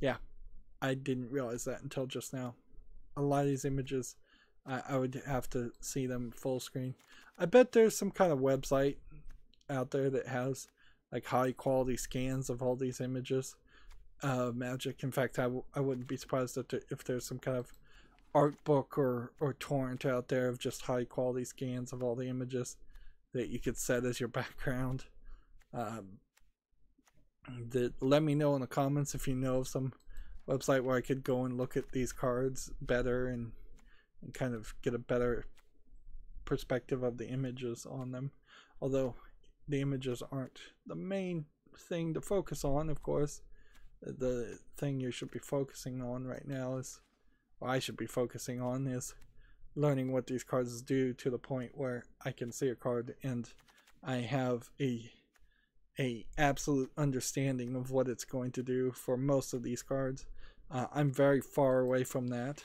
Yeah, I didn't realize that until just now. A lot of these images I, I would have to see them full screen. I bet there's some kind of website out there that has like high quality scans of all these images. Uh, magic. In fact, I w- I wouldn't be surprised if, there, if there's some kind of art book or, or torrent out there of just high quality scans of all the images that you could set as your background. Um, that let me know in the comments if you know of some website where I could go and look at these cards better and and kind of get a better perspective of the images on them. Although the images aren't the main thing to focus on, of course. The thing you should be focusing on right now is, or I should be focusing on, is learning what these cards do to the point where I can see a card and I have a a absolute understanding of what it's going to do for most of these cards. Uh, I'm very far away from that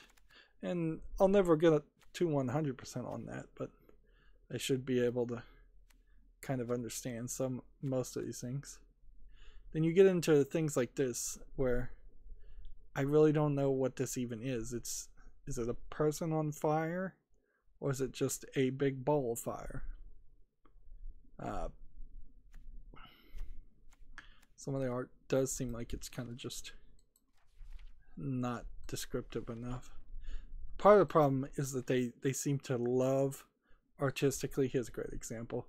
and I'll never get to 100% on that, but I should be able to kind of understand some most of these things. Then you get into things like this where I really don't know what this even is. It's is it a person on fire or is it just a big ball of fire? Uh, some of the art does seem like it's kind of just not descriptive enough part of the problem is that they they seem to love artistically here's a great example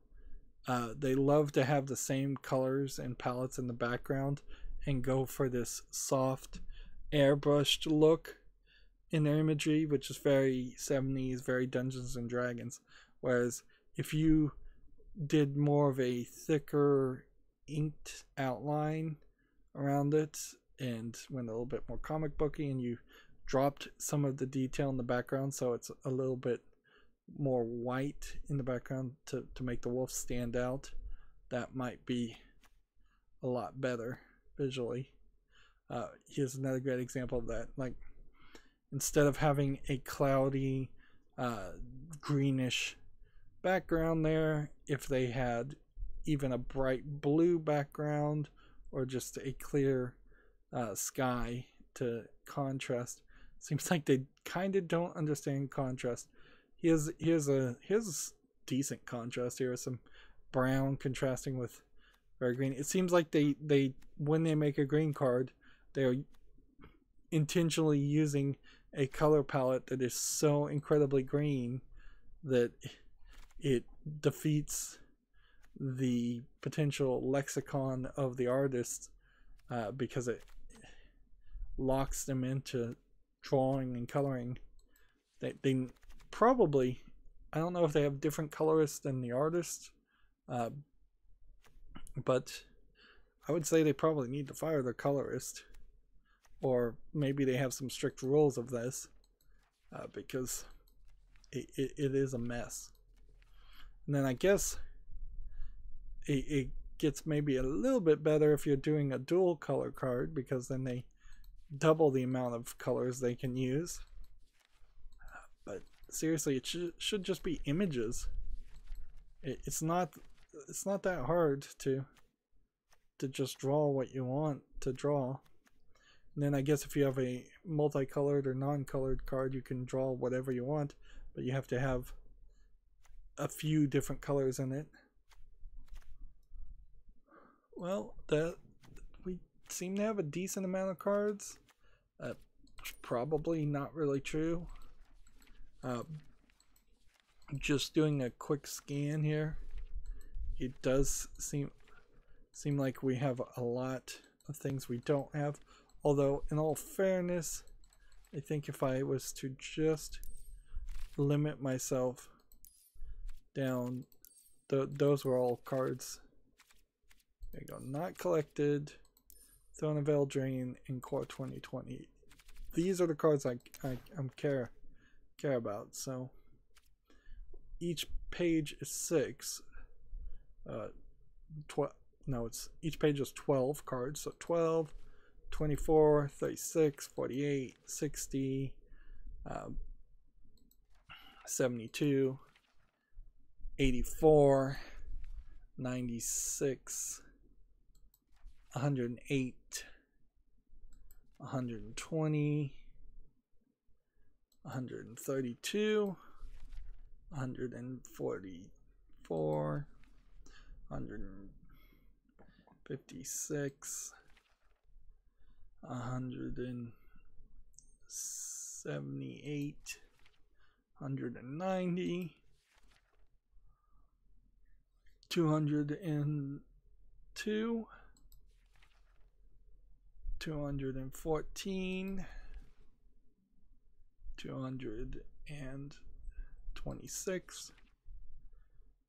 uh, they love to have the same colors and palettes in the background and go for this soft airbrushed look in their imagery which is very 70s very dungeons and dragons. Whereas if you did more of a thicker inked outline around it and went a little bit more comic booky and you dropped some of the detail in the background so it's a little bit more white in the background to, to make the wolf stand out that might be a lot better visually uh, here's another great example of that like instead of having a cloudy uh, greenish background there if they had even a bright blue background or just a clear uh, sky to contrast Seems like they kind of don't understand contrast. Here's here's a here's decent contrast here. With some brown contrasting with very green. It seems like they they when they make a green card, they're intentionally using a color palette that is so incredibly green that it defeats the potential lexicon of the artist uh, because it locks them into drawing and coloring. They, they probably, I don't know if they have different colorists than the artist, uh, but I would say they probably need to fire their colorist or maybe they have some strict rules of this uh, because it, it, it is a mess. And then I guess it, it gets maybe a little bit better if you're doing a dual color card because then they double the amount of colors they can use. But seriously, it should, should just be images. It, it's not it's not that hard to to just draw what you want to draw. And then I guess if you have a multicolored or non-colored card, you can draw whatever you want, but you have to have a few different colors in it. Well, that we seem to have a decent amount of cards. Uh, probably not really true. Uh, just doing a quick scan here. It does seem seem like we have a lot of things we don't have. Although, in all fairness, I think if I was to just limit myself down, th those were all cards there you go. Not collected. Throne of Eldraine in Core 2020. These are the cards I, I I'm care care about. So each page is six. Uh, twelve. No, it's each page is 12 cards. So 12, 24, 36, 48, 60, um, 72, 84, 96, 108, 120, 132, 144, 156, 178, 190, 202, 214 226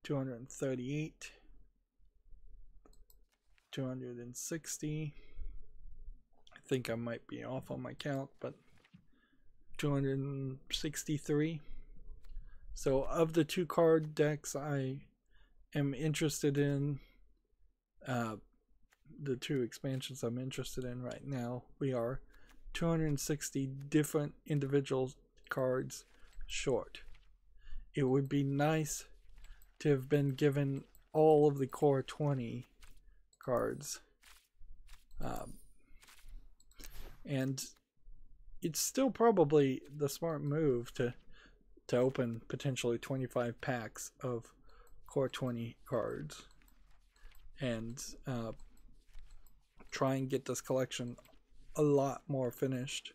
238 260 I think I might be off on my count but 263 so of the two card decks I am interested in uh, the two expansions I'm interested in right now, we are 260 different individual cards short. It would be nice to have been given all of the core 20 cards. Um, and it's still probably the smart move to to open potentially 25 packs of core 20 cards and uh, try and get this collection a lot more finished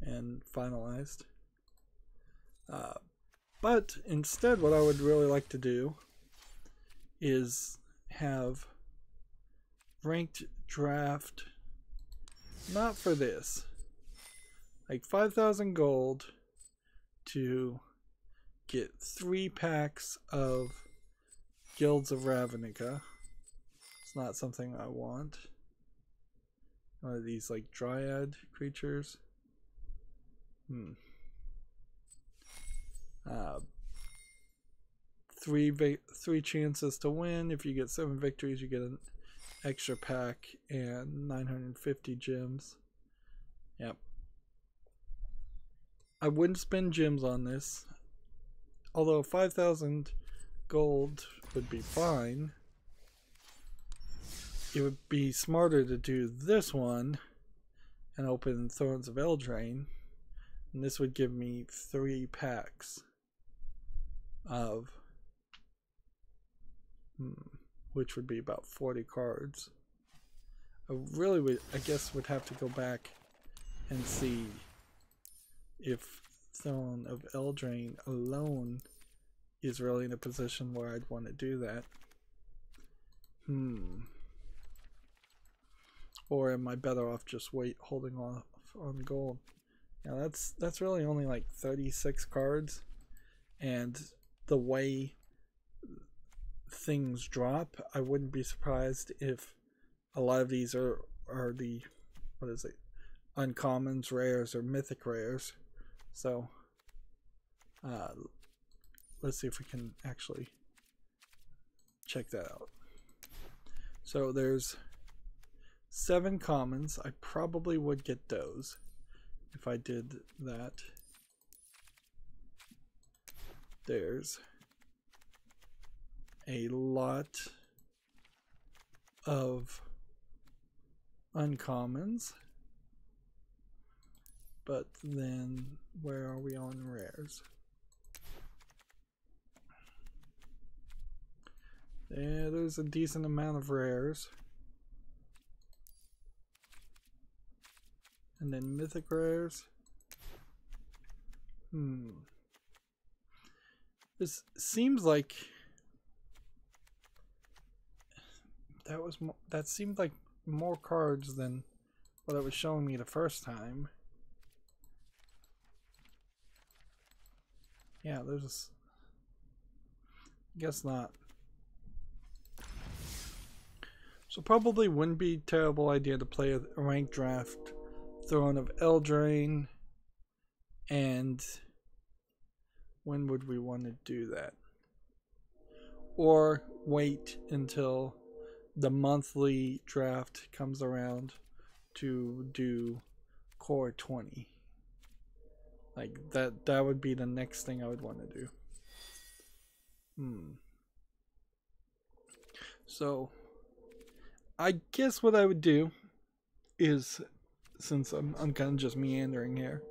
and finalized. Uh, but instead, what I would really like to do is have ranked draft, not for this, like 5,000 gold to get three packs of Guilds of Ravnica. It's not something I want. One of these like dryad creatures. Hmm. Uh, three three chances to win. If you get seven victories, you get an extra pack and 950 gems. Yep. I wouldn't spend gems on this. Although 5,000 gold would be fine it would be smarter to do this one and open Thrones of Eldraine. And this would give me three packs of, hmm, which would be about 40 cards. I really would, I guess, would have to go back and see if Throne of Eldraine alone is really in a position where I'd want to do that. Hmm or am I better off just wait holding off on gold? Now that's that's really only like 36 cards, and the way things drop, I wouldn't be surprised if a lot of these are are the what is it uncommons, rares, or mythic rares. So, uh, let's see if we can actually check that out. So there's seven commons. I probably would get those if I did that. There's a lot of uncommons. But then, where are we on rares? Yeah, there's a decent amount of rares. And then mythic rares. Hmm. This seems like that was that seemed like more cards than what it was showing me the first time. Yeah, there's. Guess not. So probably wouldn't be terrible idea to play a rank draft Throne of Eldraine. And when would we want to do that? Or wait until the monthly draft comes around to do core 20 like that that would be the next thing i would want to do. Hmm. So i guess what i would do is since i'm, I'm kind of just meandering here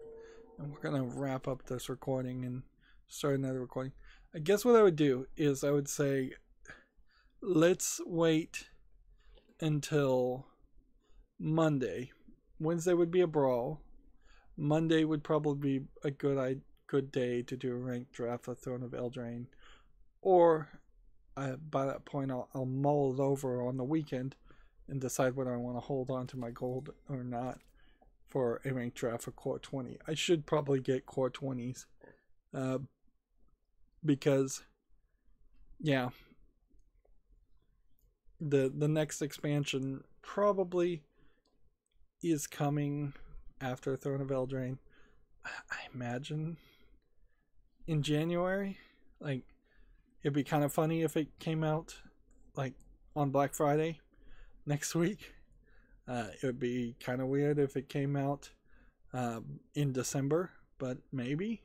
and we're gonna wrap up this recording and start another recording i guess what i would do is i would say let's wait until Monday. Wednesday would be a brawl. Monday would probably be a good I good day to do a ranked draft of Throne of Eldraine. Or uh, by that point, I'll, I'll mull it over on the weekend and decide whether I want to hold on to my gold or not for a ranked draft for core 20. I should probably get core 20s uh, because, yeah, the the next expansion probably is coming after Throne of Eldraine. I imagine in January. Like it'd be kind of funny if it came out like on Black Friday next week. Uh, it would be kind of weird if it came out um, in December, but maybe.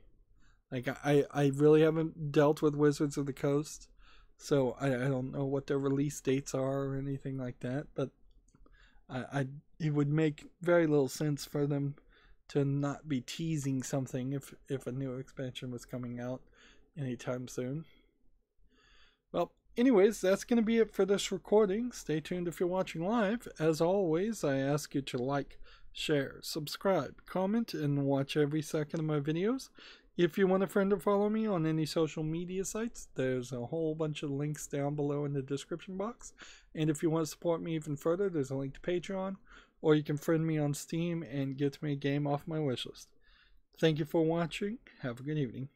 Like I, I really haven't dealt with Wizards of the Coast so I, I don't know what their release dates are or anything like that, but I, I it would make very little sense for them to not be teasing something if if a new expansion was coming out anytime soon. Well, anyways, that's going to be it for this recording. Stay tuned if you're watching live. As always, I ask you to like, share, subscribe, comment, and watch every second of my videos. If you want a friend to follow me on any social media sites, there's a whole bunch of links down below in the description box. And if you want to support me even further, there's a link to Patreon, or you can friend me on Steam and get me a game off my wishlist. Thank you for watching. Have a good evening.